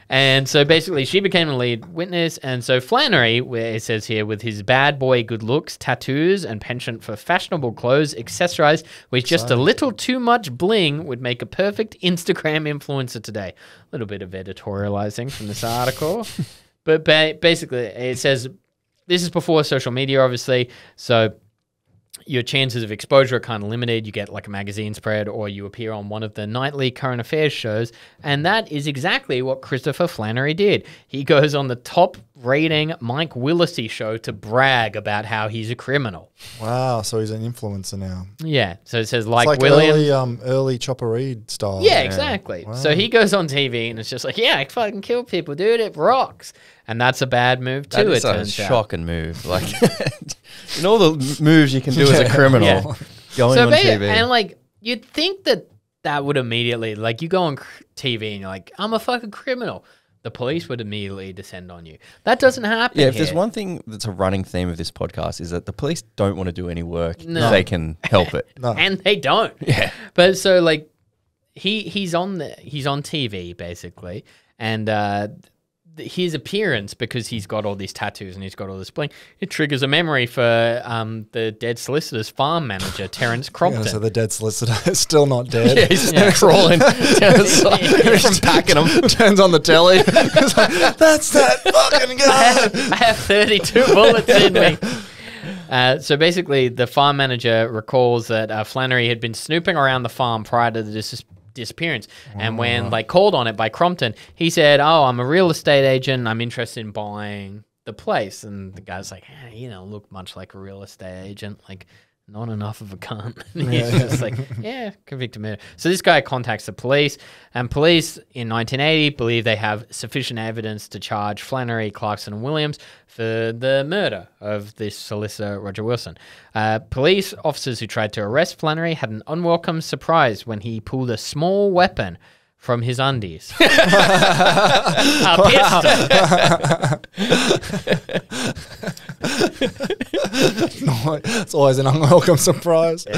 And so basically, she became the lead witness. And so Flannery, where it says here, with his bad boy good looks, tattoos, and penchant for fashionable clothes, accessorized with just a little too much bling, would make a perfect Instagram influencer today. A little bit of editorializing from this article. but ba- basically, it says this is before social media, obviously. So your chances of exposure are kind of limited. You get like a magazine spread, or you appear on one of the nightly current affairs shows. And that is exactly what Christopher Flannery did. He goes on the top rating Mike Willesee show to brag about how he's a criminal. Wow, so he's an influencer now. Yeah. So it says, like, It's like William. early, um, early Chopper Read style. Yeah, exactly. So he goes on TV and it's just like, yeah, I fucking kill people, dude. It rocks. And that's a bad move too. That it is a turns out. move. Like, in all the moves you can do as a criminal, Yeah. going so on TV. and like you'd think that that would immediately like you go on cr- TV and you're like I'm a fucking criminal. The police would immediately descend on you. That doesn't happen. yeah, if there's one thing that's a running theme of this podcast is that the police don't want to do any work No. if they can help it. No. and they don't. Yeah. But so like he he's on the he's on TV basically, and uh, th- his appearance because he's got all these tattoos and he's got all this bling, it triggers a memory for um, the dead solicitor's farm manager Terence Yeah, Crompton. so the dead solicitor is still not dead. Yeah, he's just crawling the from Pakenham. Turns on the telly. Like, That's that fucking guy. I have 32 bullets in me. Uh, so basically, the farm manager recalls that uh, Flannery had been snooping around the farm prior to the dis- disappearance, and when they called on it by Crompton, he said, "Oh, I'm a real estate agent. I'm interested in buying the place." And the guy's like, eh, "You don't look much like a real estate agent. Like, not enough of a cunt. He's just like, yeah, convicted murder. So this guy contacts the police, and police in 1980 believe they have sufficient evidence to charge Flannery, Clarkson, and Williams for the murder of this solicitor, Roger Wilson. Uh, police officers who tried to arrest Flannery had an unwelcome surprise when he pulled a small weapon from his undies. a pistol. it's always an unwelcome surprise. for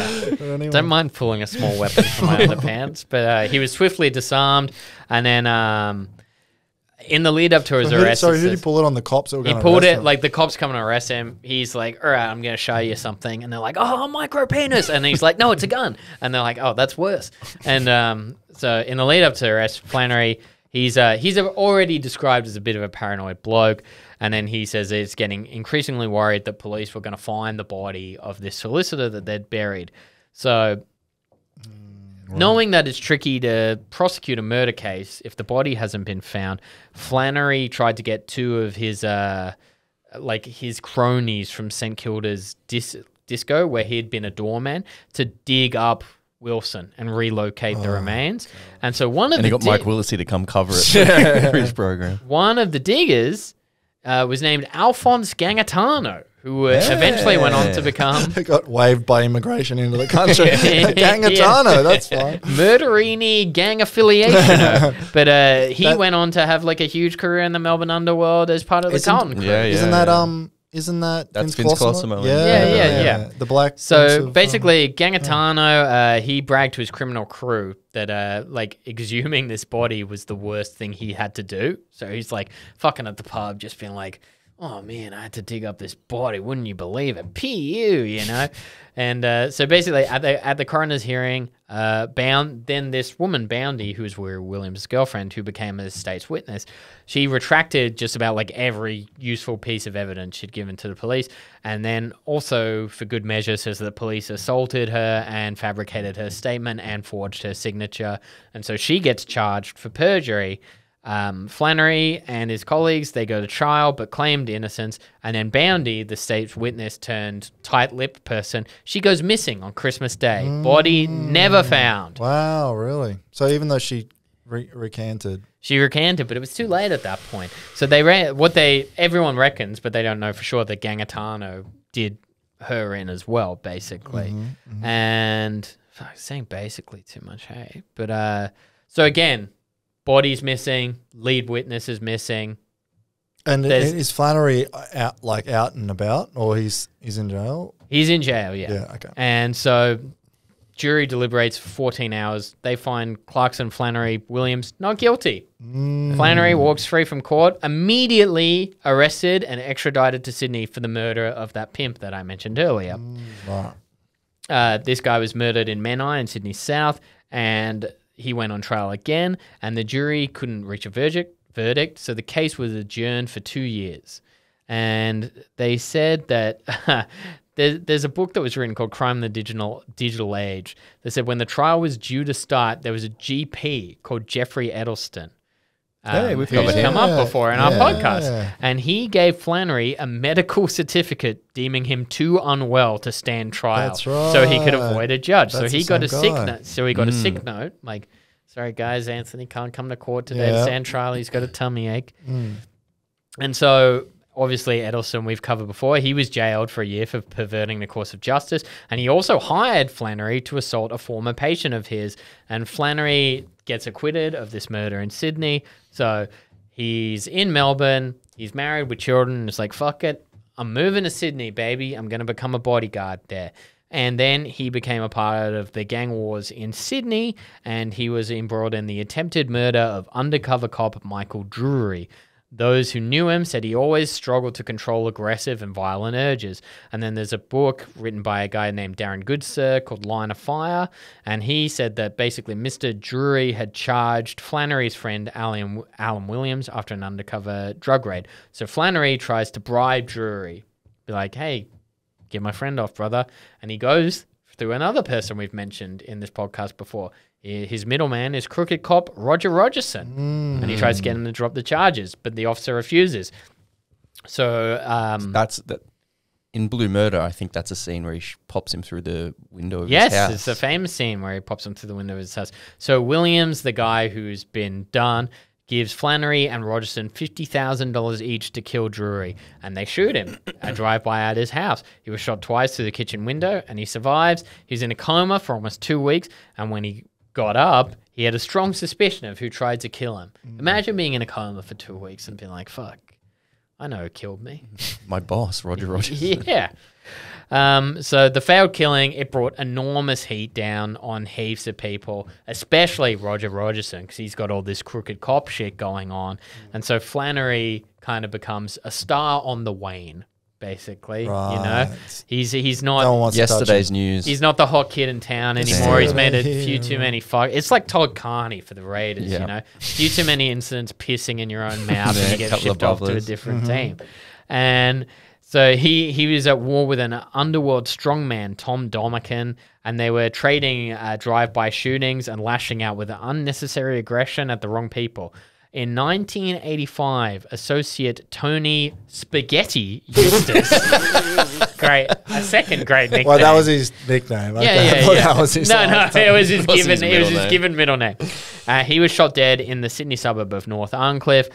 anyone. Don't mind pulling a small weapon from my underpants, but uh, he was swiftly disarmed, and then um, in the lead up to his So who, arrest, sorry, who did he pull it on the cops? That were he pulled it him? like the cops come and arrest him. He's like, "All right, I'm gonna show you something," and they're like, "Oh, a micro penis," and he's like, "No, it's a gun," and they're like, "Oh, that's worse." And um, so in the lead up to arrest, Flannery, he's uh, he's already described as a bit of a paranoid bloke, and then he says he's getting increasingly worried that police were going to find the body of this solicitor that they'd buried. So Knowing that it's tricky to prosecute a murder case if the body hasn't been found, Flannery tried to get two of his uh, like his cronies from St Kilda's dis- disco, where he had been a doorman, to dig up Wilson and relocate the remains. And so one of And the he got di- Mike Willesee to come cover it for his program. one of the diggers uh, was named Alphonse Gangitano, who uh, eventually went on to become got waved by immigration into the country. Yeah. Gangitano, that's fine. Murderini gang affiliation. but uh, he That- went on to have like a huge career in the Melbourne underworld as part of the Isn't- Carlton crew. Yeah, yeah. Isn't that um? Isn't that That's Vince Colosimo, Yeah, yeah. Yeah, yeah, yeah. The black. So of, um, basically, Gangitano, uh, he bragged to his criminal crew that uh, like exhuming this body was the worst thing he had to do. So he's like fucking at the pub, just being like, "Oh man, I had to dig up this body. Wouldn't you believe it? Pu, you know." and uh, so basically, at the at the coroner's hearing, uh, bound then this woman Boundy, who was Weir Williams' girlfriend, who became a state's witness, she retracted just about like every useful piece of evidence she'd given to the police, and then also for good measure says that the police assaulted her and fabricated her statement and forged her signature, and so she gets charged for perjury. Um, Flannery and his colleagues they go to trial but claimed innocence, and then Boundy, the state's witness turned tight-lipped person, she goes missing on Christmas Day. Body never found. Wow, really? So even though she re- recanted, She recanted, but it was too late at that point. So they ran what they everyone reckons, but they don't know for sure that Gangitano did her in as well, basically. And fuck, saying basically too much, hey. But uh, so again, body's missing, lead witness is missing. and There's- is Flannery out like out and about, or he's he's in jail? He's in jail, yeah. Yeah, okay. And so jury deliberates for 14 hours. They find Clarkson, Flannery, Williams not guilty. Mm. Flannery walks free from court, immediately arrested and extradited to Sydney for the murder of that pimp that I mentioned earlier. Right. Uh, this guy was murdered in Menai in Sydney South, and he went on trial again, and the jury couldn't reach a verdict. Verdict, so the case was adjourned for two years, and they said that there, there's a book that was written called "Crime in the Digital Digital Age." They said when the trial was due to start, there was a GP called Geoffrey Edelsten. Hey, um, we've who's covered him. come up before in our yeah. podcast, and he gave Flannery a medical certificate deeming him too unwell to stand trial, That's so he could avoid a judge. so he got a same sick note. So he got a Mm. sick note, like, "Sorry guys, Anthony can't come to court today to stand trial. He's got a tummy ache." Mm. And so, obviously, Edelsten, we've covered before, he was jailed for a year for perverting the course of justice. And he also hired Flannery to assault a former patient of his. And Flannery gets acquitted of this murder in Sydney. So he's in Melbourne, he's married with children, it's like, fuck it. I'm moving to Sydney, baby. I'm going to become a bodyguard there. And then he became a part of the gang wars in Sydney, and he was embroiled in the attempted murder of undercover cop Michael Drury. Those who knew him said he always struggled to control aggressive and violent urges. And then there's a book written by a guy named Darren Goodsir called Line of Fire. And he said that basically Mr. Drury had charged Flannery's friend Alan, Alan Williams after an undercover drug raid. So Flannery tries to bribe Drury, be like, hey, get my friend off, brother. And he goes through another person we've mentioned in this podcast before. His middleman is crooked cop Roger Rogerson. And he tries to get him to drop the charges, but the officer refuses. So, um, That's that. in Blue Murder, I think that's a scene where he pops him through the window of Yes, his house. Yes, it's a famous scene where he pops him through the window of his house. So Williams, the guy who's been done, gives Flannery and Rogerson fifty thousand dollars each to kill Drury, and they shoot him. a drive-by at his house. He was shot twice through the kitchen window, and he survives. He's in a coma for almost two weeks, and when he got up, he had a strong suspicion of who tried to kill him. Imagine being in a coma for two weeks and being like, "Fuck, I know who killed me." My boss, Roger Rogers. yeah. Um, so the failed killing it brought enormous heat down on heaps of people, especially Roger Rogerson, because he's got all this crooked cop shit going on, and so Flannery kind of becomes a star on the wane, basically. You know, Right. he's he's No one not. wants Yesterday's news. He's not the hot kid in town anymore. He's made a few too many fuck. It's like Todd Carney for the Raiders, Yeah. you know, a few too many incidents pissing in your own mouth Yeah, and you get couple of shipped off to a bubblers. different team. And so he he was at war with an underworld strongman, Tom Domican, and they were trading uh, drive-by shootings and lashing out with unnecessary aggression at the wrong people. In 1985, associate Tony Spaghetti Eustace, great, a second great nickname. Well, that was his nickname. Yeah, Okay, I yeah, yeah. That was his no, no, last it was his given. his it was middle his name. given middle name. Uh, he was shot dead in the Sydney suburb of North Arncliffe.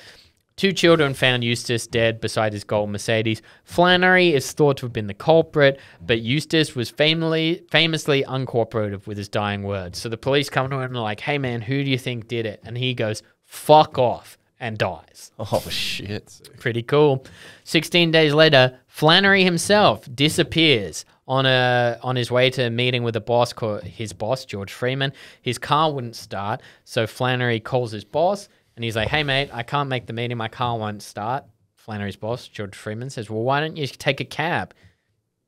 Two children found Eustace dead beside his gold Mercedes. Flannery is thought to have been the culprit, but Eustace was famously, famously uncooperative with his dying words. So the police come to him and are like, "Hey man, who do you think did it?" And he goes, "Fuck off," and dies. oh shit! Pretty cool. 16 days later, Flannery himself disappears on a on his way to a meeting with a boss called his boss George Freeman. His car wouldn't start, so Flannery calls his boss and he's like, "Hey mate, I can't make the meeting. My car won't start." Flannery's boss, George Freeman, says, "Well, why don't you take a cab?"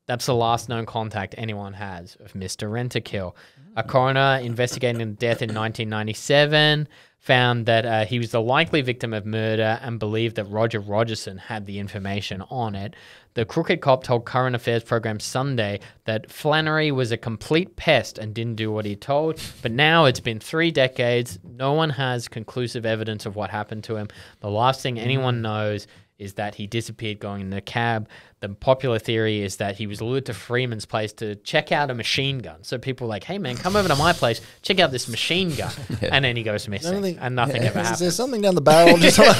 That's the last known contact anyone has of Mr. Rent-A-Kill. A coroner investigating the death in 1997 found that uh, he was the likely victim of murder and believed that Roger Rogerson had the information on it. The crooked cop told Current Affairs program Sunday that Flannery was a complete pest and didn't do what he told. But now it's been three decades. No one has conclusive evidence of what happened to him. The last thing anyone knows is that he disappeared going in the cab. The popular theory is that he was lured to Freeman's place to check out a machine gun. So people were like, hey man, come over to my place, check out this machine gun. And then he goes missing. Anything- and nothing yeah, ever Is happens. there something down the barrel? Just like,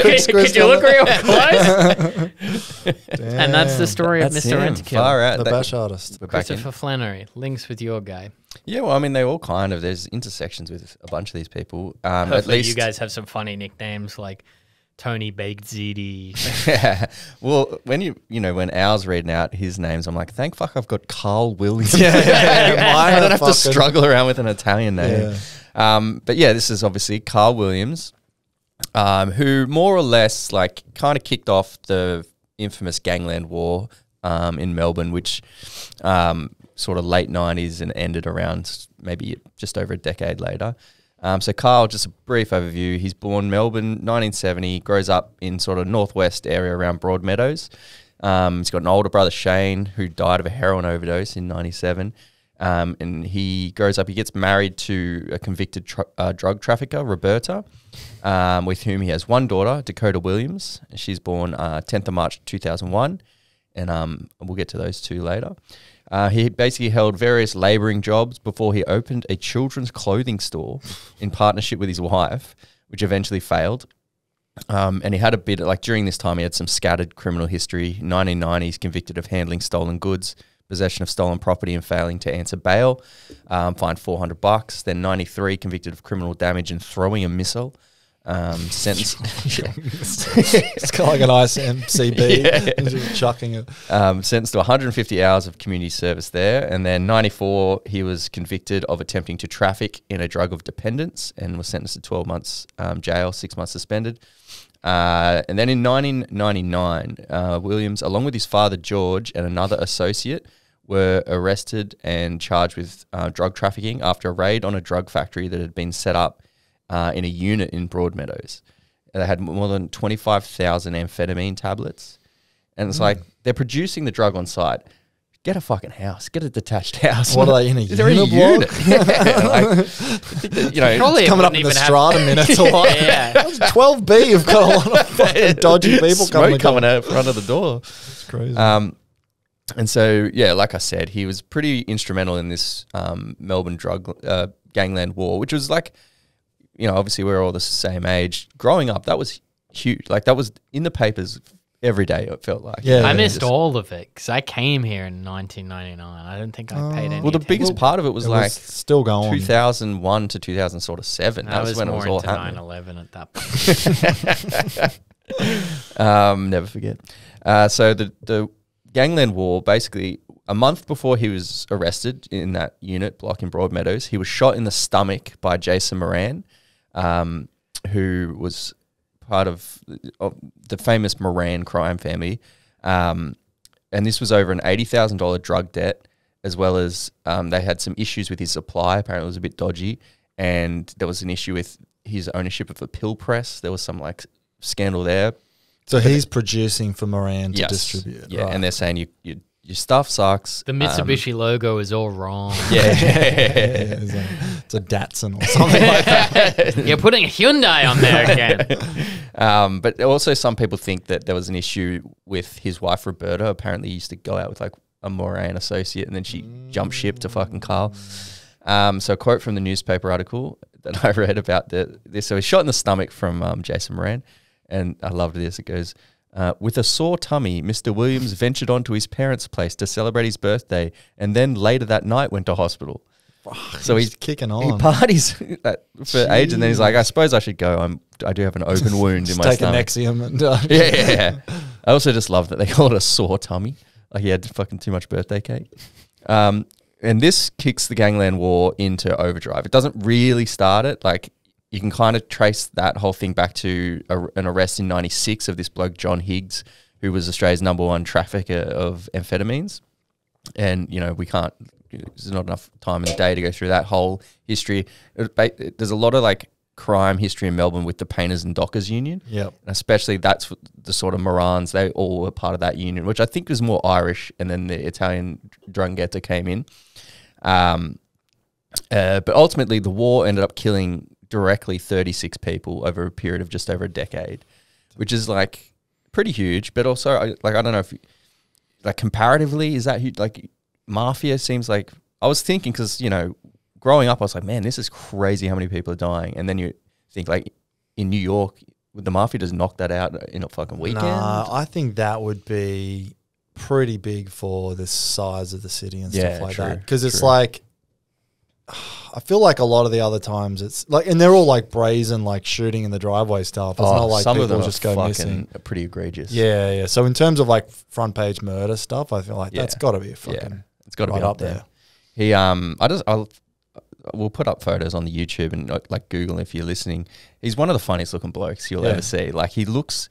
quick could, could you look the- real close? and that's the story of Mr. him. Rent-A-Kill. Far out. The That- bash artist. we're back in. Christopher Flannery, links with your guy. Yeah, well, I mean, they all kind of. There's intersections with a bunch of these people. Um, at least you guys have some funny nicknames like Tony Baked Ziti. Yeah. Well, when you you know when Al's reading out his names, I'm like, thank fuck I've got Carl Williams. Yeah, yeah, yeah. I don't have to struggle around with an Italian name. Um, but yeah, this is obviously Carl Williams, um, who more or less like kind of kicked off the infamous Gangland War um, in Melbourne, which um, sort of late 90s and ended around maybe just over a decade later. Um, so Carl, just a brief overview. He's born Melbourne, 1970. Grows up in sort of northwest area around Broadmeadows. Um, he's got an older brother Shane who died of a heroin overdose in '97. Um, and he grows up. He gets married to a convicted tr- uh, drug trafficker, Roberta, um, with whom he has one daughter, Dakota Williams. She's born uh, 10th of March 2001, and um, we'll get to those two later. Uh, he basically held various labouring jobs before he opened a children's clothing store in partnership with his wife, which eventually failed. Um, and he had a bit like during this time he had some scattered criminal history. 1990s convicted of handling stolen goods, possession of stolen property, and failing to answer bail. Um, fined 400 bucks. Then 93 convicted of criminal damage and throwing a missile. Um, sentenced. It's kind of like an and just chucking it. um, sentenced to 150 hours of community service there. And then 94, he was convicted of attempting to traffic in a drug of dependence and was sentenced to 12 months um, jail, six months suspended. Uh, and then in 1999, uh, Williams, along with his father George and another associate, were arrested and charged with uh, drug trafficking after a raid on a drug factory that had been set up uh, in a unit in Broadmeadows. They had more than 25,000 amphetamine tablets. And it's like they're producing the drug on site. Get a fucking house. Get a detached house. What are they in a They're in a uniblock? unit. Yeah, like, that, you know, Probably Coming up in the even have- strata minutes a lot. Yeah. 12B You've got a lot of fucking dodgy people smoke coming. coming out front of the door. It's crazy. Um, and so yeah, like I said, he was pretty instrumental in this um, Melbourne drug uh, gangland war, which was like, you know, obviously we're all the same age. Growing up, that was huge. Like that was in the papers every day. It felt like. Yeah. I missed just- all of it because I came here in 1999. I don't think I paid any. Well, the biggest part of it was It like was still going. 2001 to 2000 sort of seven. I That was, was when it was all into happening. 9/11 at that point. Um, never forget. Uh, so the the gangland war, basically, a month before he was arrested in that unit block in Broadmeadows, he was shot in the stomach by Jason Moran, um, who was part of, of the famous Moran crime family. Um, and this was over an eighty thousand dollar drug debt, as well as um, they had some issues with his supply. Apparently, it was a bit dodgy, and there was an issue with his ownership of a pill press. There was some like scandal there. So he's producing for Moran to Yes. distribute. Yeah, right. and they're saying you, you your stuff sucks. The Um, Mitsubishi logo is all wrong. yeah, Yeah, it's, a, it's a Datsun or something like that. You're putting a Hyundai on there again. um, but also some people think that there was an issue with his wife Roberta. Apparently, he used to go out with like a Moran associate, and then she jumped ship to fucking Carl. Um, so, a quote from the newspaper article that I read about the, this. So, he's shot in the stomach from um, Jason Moran, and I loved this. It goes, uh, with a sore tummy, Mr. Williams ventured onto his parents' place to celebrate his birthday, and then later that night went to hospital. So he's kicking on. He parties for age, and then he's like, "I suppose I should go. I'm, I do have an open wound in my take stomach." Nexium and uh, yeah, yeah, yeah. I also just love that they call it a sore tummy. Like he had fucking too much birthday cake. Um, and this kicks the gangland war into overdrive. It doesn't really start it. Like you can kind of trace that whole thing back to a, an arrest in '96 of this bloke John Higgs, who was Australia's number one trafficker of amphetamines. And you know we can't. There's not enough time in the day to go through that whole history. It There's a lot of like crime history in Melbourne with the Painters and Dockers Union. Yep. And especially that's the sort of Morans, they all were part of that union, which I think was more Irish, and then the Italian Ndrangheta came in. Um, uh, but ultimately, the war ended up killing directly 36 people over a period of just over a decade, which is like pretty huge. But also, I, like, I don't know if, like, comparatively, is that huge? Like, mafia seems like, I was thinking, because, you know, growing up, I was like, man, this is crazy how many people are dying. And then you think, like, in New York, would the mafia just knock that out in a fucking weekend? Nah, I think that would be pretty big for the size of the city and Yeah, stuff like true, that. Because it's like, I feel like a lot of the other times it's like, and they're all like brazen, like shooting in the driveway stuff. It's not like Oh, some people of them just go fucking missing. pretty egregious. Yeah, yeah. So in terms of like front page murder stuff, I feel like that's got to be a fucking yeah, it's got to right be up there. He um, I just I'll we'll put up photos on the YouTube and uh, like Google if you're listening. He's one of the funniest looking blokes you'll Yeah. ever see. Like he looks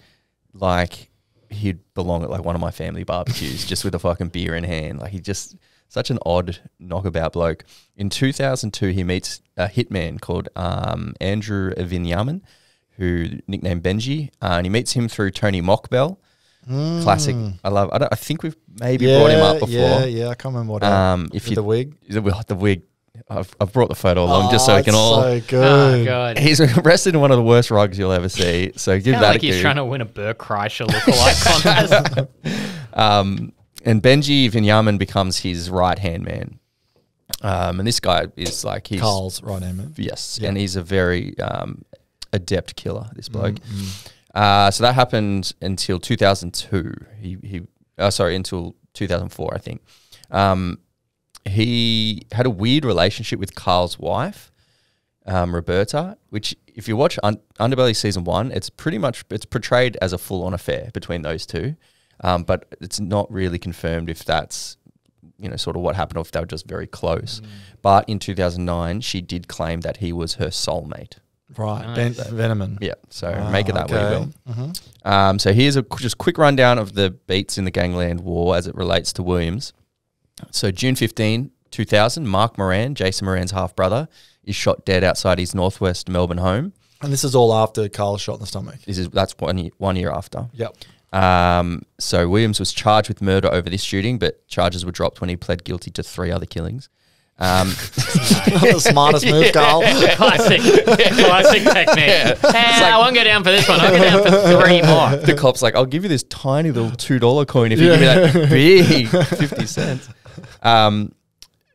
like he'd belong at like one of my family barbecues, just with a fucking beer in hand. Like he just such an odd knockabout bloke. In 2002, he meets a hitman called um, Andrew Veniamin, who nicknamed Benji, uh, and he meets him through Tony Mokbel. Classic. I love. I, don't, I think we've maybe brought him up before. Yeah, yeah. I can't remember what. Um, if you the wig. the, the wig, I've, I've brought the photo along just so Oh, we can all. So Oh good. god. He's arrested in one of the worst rugs you'll ever see. So give that of like a he's trying to win a Bert Kreischer lookalike contest. Um, and Benji Veniamin becomes his right hand man. Um, and this guy is like he's Carl's right hand man. yes, Yeah. and he's a very um, adept killer. This bloke. Mm, Uh, so that happened until 2002. He he, uh, sorry, until 2004, I think. Um, he had a weird relationship with Carl's wife, um, Roberta, which if you watch Un- Underbelly season one, it's pretty much it's portrayed as a full on affair between those two, um, but it's not really confirmed if that's you know sort of what happened or if they were just very close. But in 2009, she did claim that he was her soulmate. Right. Nice. Ben, Veniamin. Yeah, so Ah, make it that way, okay. Will. Mhm. Um, so here's a qu- just quick rundown of the beats in the Gangland War as it relates to Williams. So June 15, 2000, Mark Moran, Jason Moran's half brother, is shot dead outside his northwest Melbourne home. And this is all after Carl shot in the stomach. This is that's one year, one year after. Yep. Um, so Williams was charged with murder over this shooting, but charges were dropped when he pled guilty to three other killings. Um, the smartest move, Carl. Classic, classic technique. Eh, I won't go down for this one. I'll go down for three more. the cop's like, I'll give you this tiny little two dollar coin if you give me that big fifty cents. Um,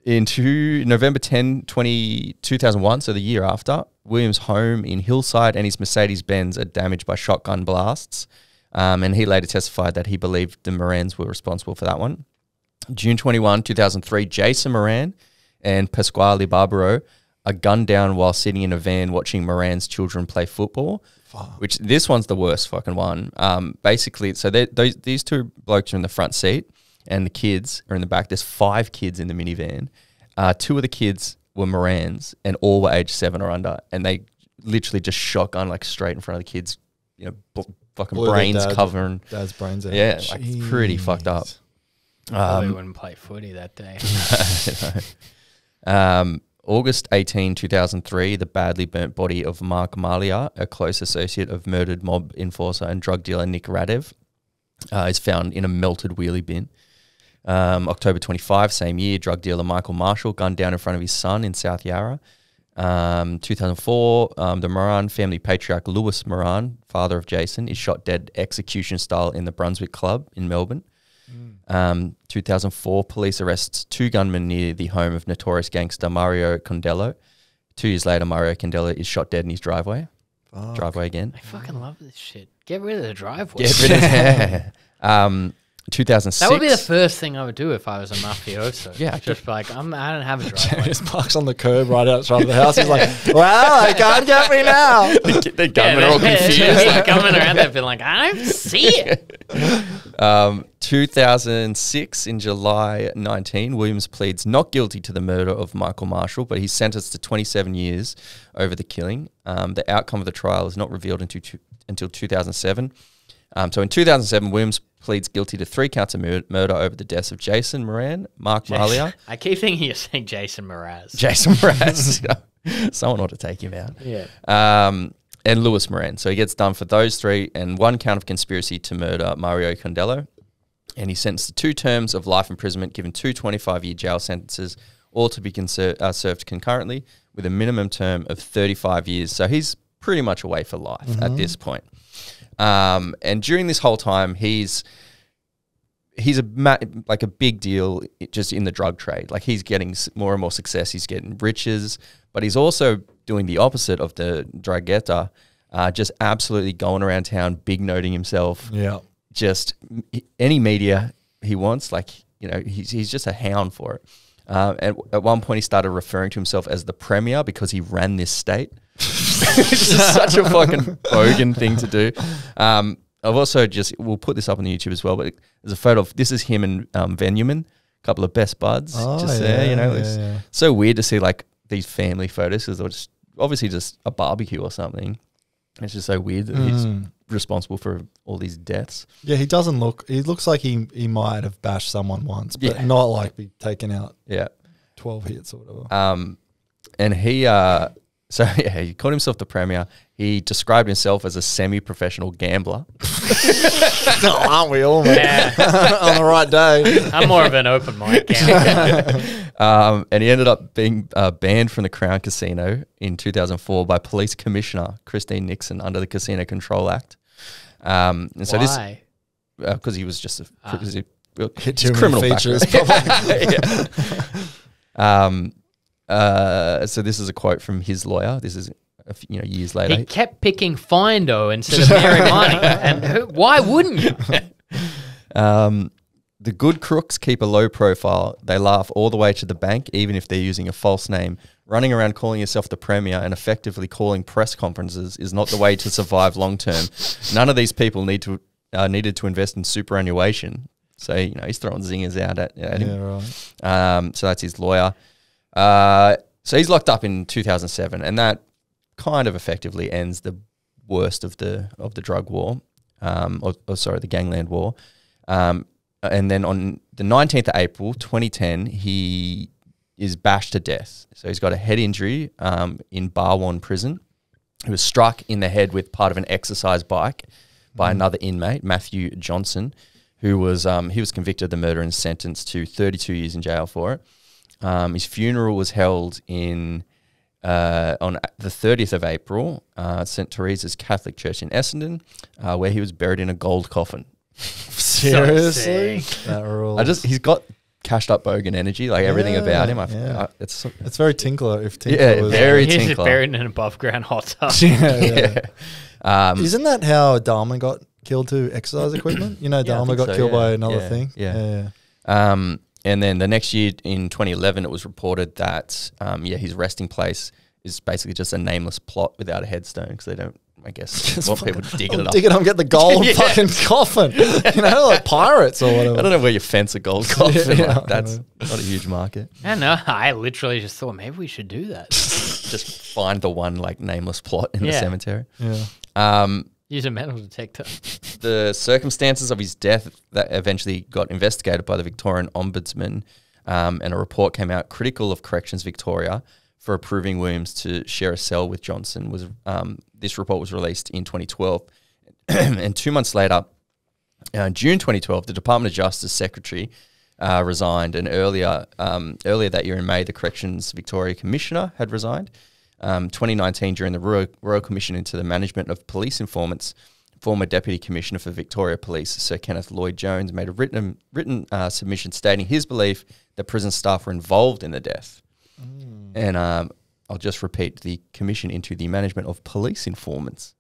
in two, November 10, 20, 2001, so the year after, Williams' home in Hillside and his Mercedes Benz are damaged by shotgun blasts. Um, and he later testified that he believed the Morans were responsible for that one. June 21, 2003, Jason Moran and Pasquale Barbaro are gunned down while sitting in a van watching Moran's children play football. Which this one's the worst fucking one. Um, basically, so they- those these two blokes are in the front seat, and the kids are in the back. There's five kids in the minivan. Uh, two of the kids were Morans, and all were age seven or under, and they literally just shotgun like straight in front of the kids. You know, bl- fucking Blew brains dad- covering. Dad's brains out. Yeah, like pretty fucked up. Jeez. Probably Um, wouldn't play footy that day. Um, August 18, 2003, the badly burnt body of Mark Mallia, a close associate of murdered mob enforcer and drug dealer Nick Radev, uh, is found in a melted wheelie bin. Um, October 25, same year, drug dealer Michael Marshall gunned down in front of his son in South Yarra. Um, 2004, um, the Moran family patriarch Lewis Moran, father of Jason, is shot dead execution style in the Brunswick Club in Melbourne. Um, 2004, police arrests two gunmen near the home of notorious gangster Mario Condello. Two years later, Mario Condello is shot dead in his driveway. Driveway again. I fucking love this shit. Get rid of the driveway. Get rid of um, 2006. That would be the first thing I would do if I was a mafioso. Yeah, just be like I'm. I don't have a driveway. Just parks on the curb right outside of the house. He's like, "Well, they can't get me now." the, the gunmen are all confused. they're like, coming around there, being like, I don't see it. Um, 2006, in July 19, Williams pleads not guilty to the murder of Michael Marshall, but he's sentenced to 27 years over the killing. Um, the outcome of the trial is not revealed until, two, until 2007. Um, so in 2007, Williams pleads guilty to three counts of mur- murder over the deaths of Jason Moran, Mark Mallia, I keep thinking you're saying Jason Mraz. Jason Mraz. Someone ought to take him out. yeah. Um, and Lewis Moran. So he gets done for those three and one count of conspiracy to murder Mario Condello. And he's sentenced to two terms of life imprisonment, given two 25 year jail sentences, all to be conser- uh, served concurrently with a minimum term of 35 years. So he's pretty much away for life at this point. Um, and during this whole time, he's he's a ma- like a big deal just in the drug trade. Like he's getting more and more success. He's getting riches, but he's also doing the opposite of the Ndrangheta, uh, just absolutely going around town, big noting himself. Yeah. Just any media he wants, like you know, he's he's just a hound for it. Um, and at one point, he started referring to himself as the premier because he ran this state. Which is such a fucking bogan thing to do. Um, I've also just we'll put this up on the YouTube as well, but there's a photo of this is him and um, Veniamin, a couple of best buds, Oh, just there. You know, yeah, it's yeah. so weird to see like these family photos because they're just obviously just a barbecue or something. It's just so weird that he's Mm. responsible for all these deaths. Yeah, he doesn't look. He looks like he he might have bashed someone once, but Yeah. not like be taken out Yeah. twelve hits or whatever. Um, and he, uh, so yeah, he called himself the premier. He described himself as a semi-professional gambler. Aren't we all, man? Yeah. On the right day. I'm more of an open mic gambler. Um, and he ended up being uh, banned from the Crown Casino in 2004 by Police Commissioner Christine Nixon under the Casino Control Act. Um, and so Why? this, because he was just a, Ah. because he- well, Hit his too many criminal features, background. Yeah. Um, uh, so this is a quote from his lawyer. This is a few, you know years later. He kept picking Findo instead of Mary Money. And who, why wouldn't you? Um, the good crooks keep a low profile. They laugh all the way to the bank, even if they're using a false name. Running around calling yourself the premier and effectively calling press conferences is not the way to survive long term. None of these people need to uh, needed to invest in superannuation. So you know he's throwing zingers out at, at him. Yeah, right. Um, so that's his lawyer. Uh, so he's locked up in 2007, and that kind of effectively ends the worst of the of the drug war, um, or, or sorry, the gangland war. Um, and then on the 19th of April 2010, he is bashed to death. So he's got a head injury um, in Barwon prison. He was struck in the head with part of an exercise bike by another inmate, Matthew Johnson, who was um, he was convicted of the murder and sentenced to 32 years in jail for it. Um, his funeral was held in uh, on the 30th of April, uh, St. Teresa's Catholic Church in Essendon, uh, where he was buried in a gold coffin. Seriously, that rules. I just he's got cashed up bogan energy, like everything Yeah, about him. I, yeah. I, it's it's very Tinkler. If Tinkler Yeah, was very He's just Tinkler. buried in an above ground hot tub. yeah, yeah. um, Isn't that how Dahmer got killed to exercise equipment? You know, Yeah, I Dahmer think got so, killed yeah. by another Yeah, thing. yeah. yeah. Um, and then the next year in 2011, it was reported that um, yeah, his resting place is basically just a nameless plot without a headstone because they don't, I guess, want people digging I'm it up. digging up, get the gold Yeah. fucking coffin. You know, like pirates or whatever. I don't know where you fence a gold coffin. Yeah, I like, that's not a huge market. I know. I literally just thought maybe we should do that. Just find the one like nameless plot in the Yeah. cemetery. Yeah. Um, Use a metal detector. the circumstances of his death that eventually got investigated by the Victorian Ombudsman, um, and a report came out critical of Corrections Victoria for approving Williams to share a cell with Johnson. Was um, this report was released in 2012, and two months later, uh, June 2012, the Department of Justice Secretary uh, resigned, and earlier um, earlier that year in May, the Corrections Victoria Commissioner had resigned. Um, 2019, during the Royal, Royal Commission into the Management of Police Informants, former Deputy Commissioner for Victoria Police, Sir Kenneth Lloyd Jones, made a written written uh, submission stating his belief that prison staff were involved in the death. And um, I'll just repeat the Commission into the Management of Police Informants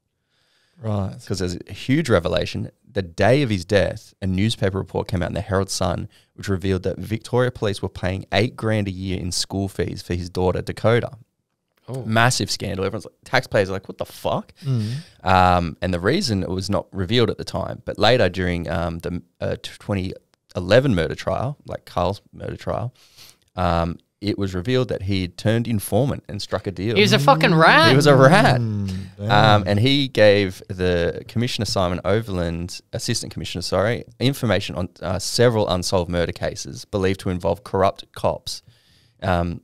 Right. because there's a huge revelation. The day of his death, a newspaper report came out in the Herald Sun, which revealed that Victoria Police were paying eight grand a year in school fees for his daughter Dakota. Oh. Massive scandal. Everyone's like, taxpayers are like, what the fuck? Mm. Um, and the reason it was not revealed at the time, but later during um, the uh, 2011 murder trial, like Carl's murder trial, um, it was revealed that he had turned informant and struck a deal. He was a fucking rat. He was a rat. Mm. Um, and he gave the Commissioner Simon Overland, Assistant Commissioner, sorry, information on uh, several unsolved murder cases believed to involve corrupt cops. Um,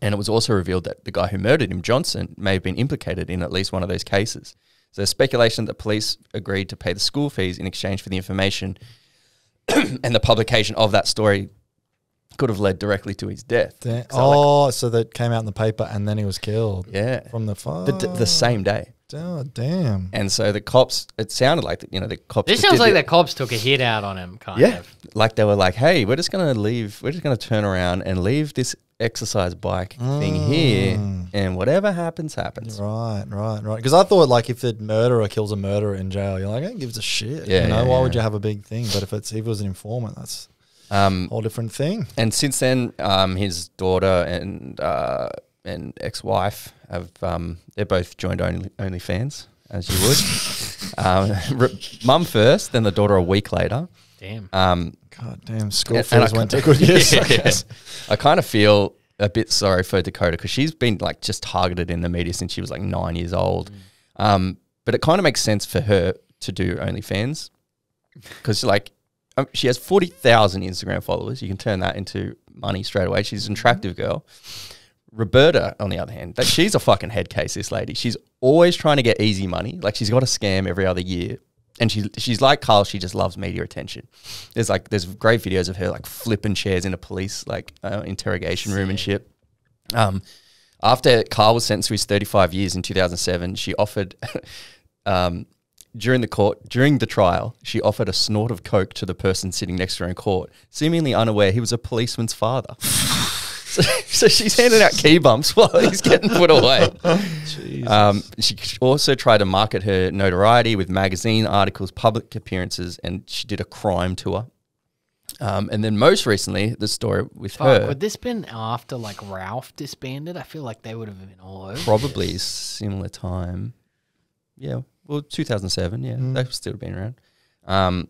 and it was also revealed that the guy who murdered him, Johnson, may have been implicated in at least one of those cases. So there's speculation that police agreed to pay the school fees in exchange for the information, and the publication of that story could have led directly to his death. Da- So, like, oh, so that came out in the paper and then he was killed yeah, from the fire. the, d- the same day. Oh, damn. And so the cops, it sounded like, you know, the cops. This sounds like the- the cops took a hit out on him, kind Yeah, of. like they were like, "Hey, we're just gonna leave. We're just gonna turn around and leave this exercise bike thing here, Mm. and whatever happens, happens." Right, right, right. Because I thought like if the murderer kills a murderer in jail, you're like, who gives a shit? Yeah, you know, yeah, why yeah. would you have a big thing? But if it's if it was an informant, that's Um, a whole different thing. and since then, um, his daughter and uh, and ex-wife have um, they're both joined only OnlyFans, as you would. um, mum first, then the daughter a week later. Damn. Um, God damn, school and- and went to good use. I Yeah. guess. I kind of feel a bit sorry for Dakota because she's been like just targeted in the media since she was like nine years old. Um, but it kind of makes sense for her to do OnlyFans because like um, she has forty thousand Instagram followers. You can turn that into money straight away. She's an attractive girl. Roberta, on the other hand, that she's a fucking head case. This lady, she's always trying to get easy money. Like she's got a scam every other year, and she she's like Carl. She just loves media attention. There's like there's great videos of her like flipping chairs in a police like uh, interrogation room and shit. Um, after Carl was sentenced to his 35 years in 2007, she offered. um, during the court, during the trial, she offered a snort of coke to the person sitting next to her in court, seemingly unaware he was a policeman's father. so, so she's handing out key bumps while he's getting put away. Um, she also tried to market her notoriety with magazine articles, public appearances, and she did a crime tour. Um, and then most recently, the story with Fuck, her would this been after like Ralph disbanded? I feel like they would have been all over. probably similar time. Yeah, well, 2007. Yeah, they've still been around. Um,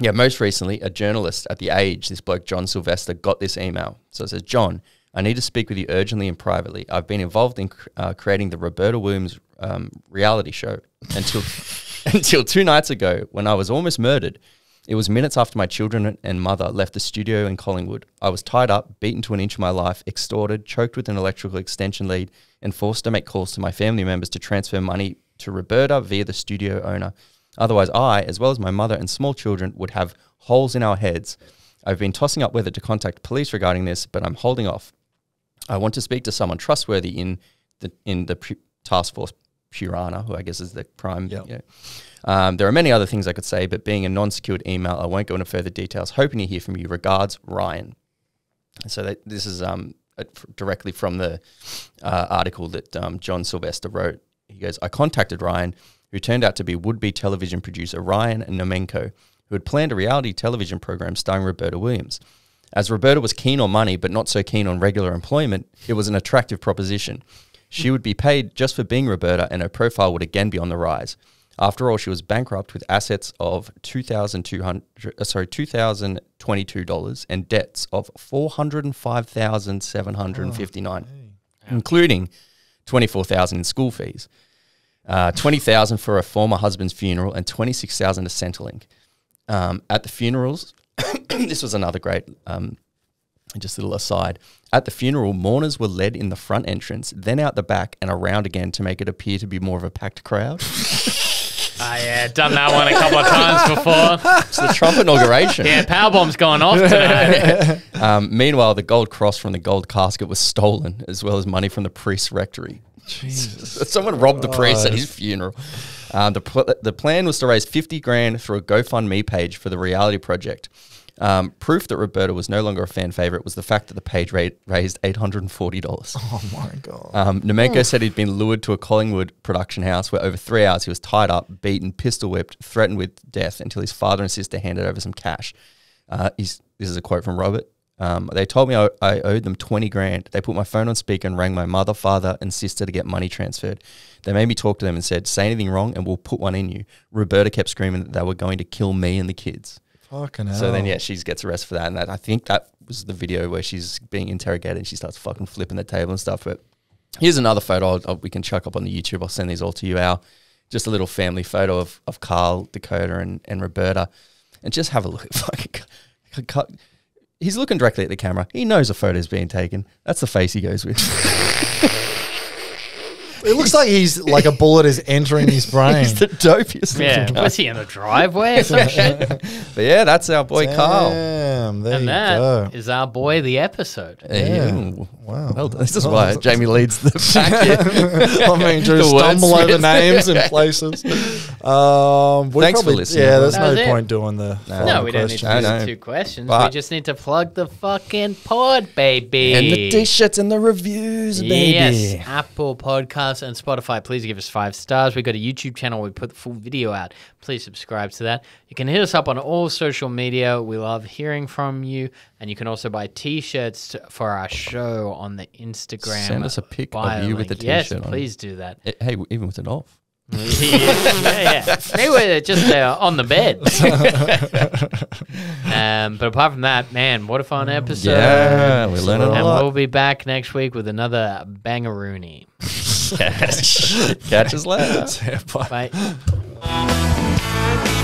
yeah, most recently, a journalist at The Age, this bloke, John Silvester, got this email. So it says, John, I need to speak with you urgently and privately. I've been involved in uh, creating the Roberta Williams um, reality show until, until two nights ago when I was almost murdered. It was minutes after my children and mother left the studio in Collingwood. I was tied up, beaten to an inch of my life, extorted, choked with an electrical extension lead, and forced to make calls to my family members to transfer money to Roberta via the studio owner. Otherwise, I, as well as my mother and small children, would have holes in our heads I've been tossing up whether to contact police regarding this, but I'm holding off. I want to speak to someone trustworthy in the in the pu- task force Purana, who I guess is the prime. Yep. You know. um, there are many other things I could say, but being a non-secured email, I won't go into further details. Hoping to hear from you. Regards, Ryan. So that, this is um, directly from the uh, article that um, John Silvester wrote. He goes, I contacted Ryan, who turned out to be would-be television producer Ryan Nomenko, who had planned a reality television program starring Roberta Williams. As Roberta was keen on money but not so keen on regular employment, it was an attractive proposition. She would be paid just for being Roberta, and her profile would again be on the rise. After all, she was bankrupt with assets of two thousand two hundred, uh, sorry, two thousand twenty-two dollars and debts of four hundred and five thousand seven hundred and fifty-nine, including twenty-four thousand in school fees, uh, twenty thousand for a former husband's funeral, and twenty-six thousand to Centrelink. Um, at the funerals, this was another great um, just a little aside. At the funeral, mourners were led in the front entrance, then out the back and around again to make it appear to be more of a packed crowd. Ah, yeah, done that one a couple of times before. It's the Trump inauguration. Yeah, powerbomb's going off tonight. Um, meanwhile, the gold cross from the gold casket was stolen, as well as money from the priest's rectory. Someone robbed the priest at his funeral. Uh, the, pl- the plan was to raise 50 grand through a GoFundMe page for the reality project. Um, proof that Roberta was no longer a fan favorite was the fact that the page ra- raised $840. Oh my god. Um, Nemenko said he'd been lured to a Collingwood production house where over three hours he was tied up, beaten, pistol whipped, threatened with death until his father and sister handed over some cash. Uh, he's, this is a quote from Robert. Um, they told me I, I owed them 20 grand. They put my phone on speaker and rang my mother, father, and sister to get money transferred. They made me talk to them and said, Say anything wrong and we'll put one in you. Roberta kept screaming that they were going to kill me and the kids. Fucking hell. So then, yeah, she gets arrested for that, and that I think that was the video where she's being interrogated and she starts fucking flipping the table and stuff. But here's another photo I'll, I'll- we can chuck up on the YouTube. I'll send these all to you, Al. Just a little family photo of of Carl, Dakota, and and Roberta, and just have a look at fucking. He's looking directly at the camera. He knows a photo's being taken. That's the face he goes with. It looks like he's like a bullet is entering his brain. He's the dopiest Yeah, looking guy. was he in a driveway or some shit? But yeah, that's our boy Carl. There And you that go. is our boy, the episode. Yeah. Wow. Well done. This is why Jamie leads the pack here. I mean, Drew The stumble over wordsmith. names and places. Um, we Thanks for listening, Yeah, there's That no was it. point doing the. No, final No, we don't need question. to I do know. the two questions. we But- just need to plug the fucking pod, baby. And the t-shirts and the reviews, baby. Yes, Apple And Spotify. Please give us five stars. We've got a YouTube channel. where We put the full video out. Please subscribe to that. You can hit us up on all social media. We love hearing from you. And you can also buy T-shirts for our show on the Instagram. Send us a pic of you with the link. Yes, T-shirt on. please do that. Eh, Hey, even with it off. yeah, yeah. Maybe we're just uh, on the bed. um, but apart from that, man, what a fun episode. Yeah, we learned a lot. And we'll be back next week with another bangaroony. Catch us later. Yeah, bye. Bye.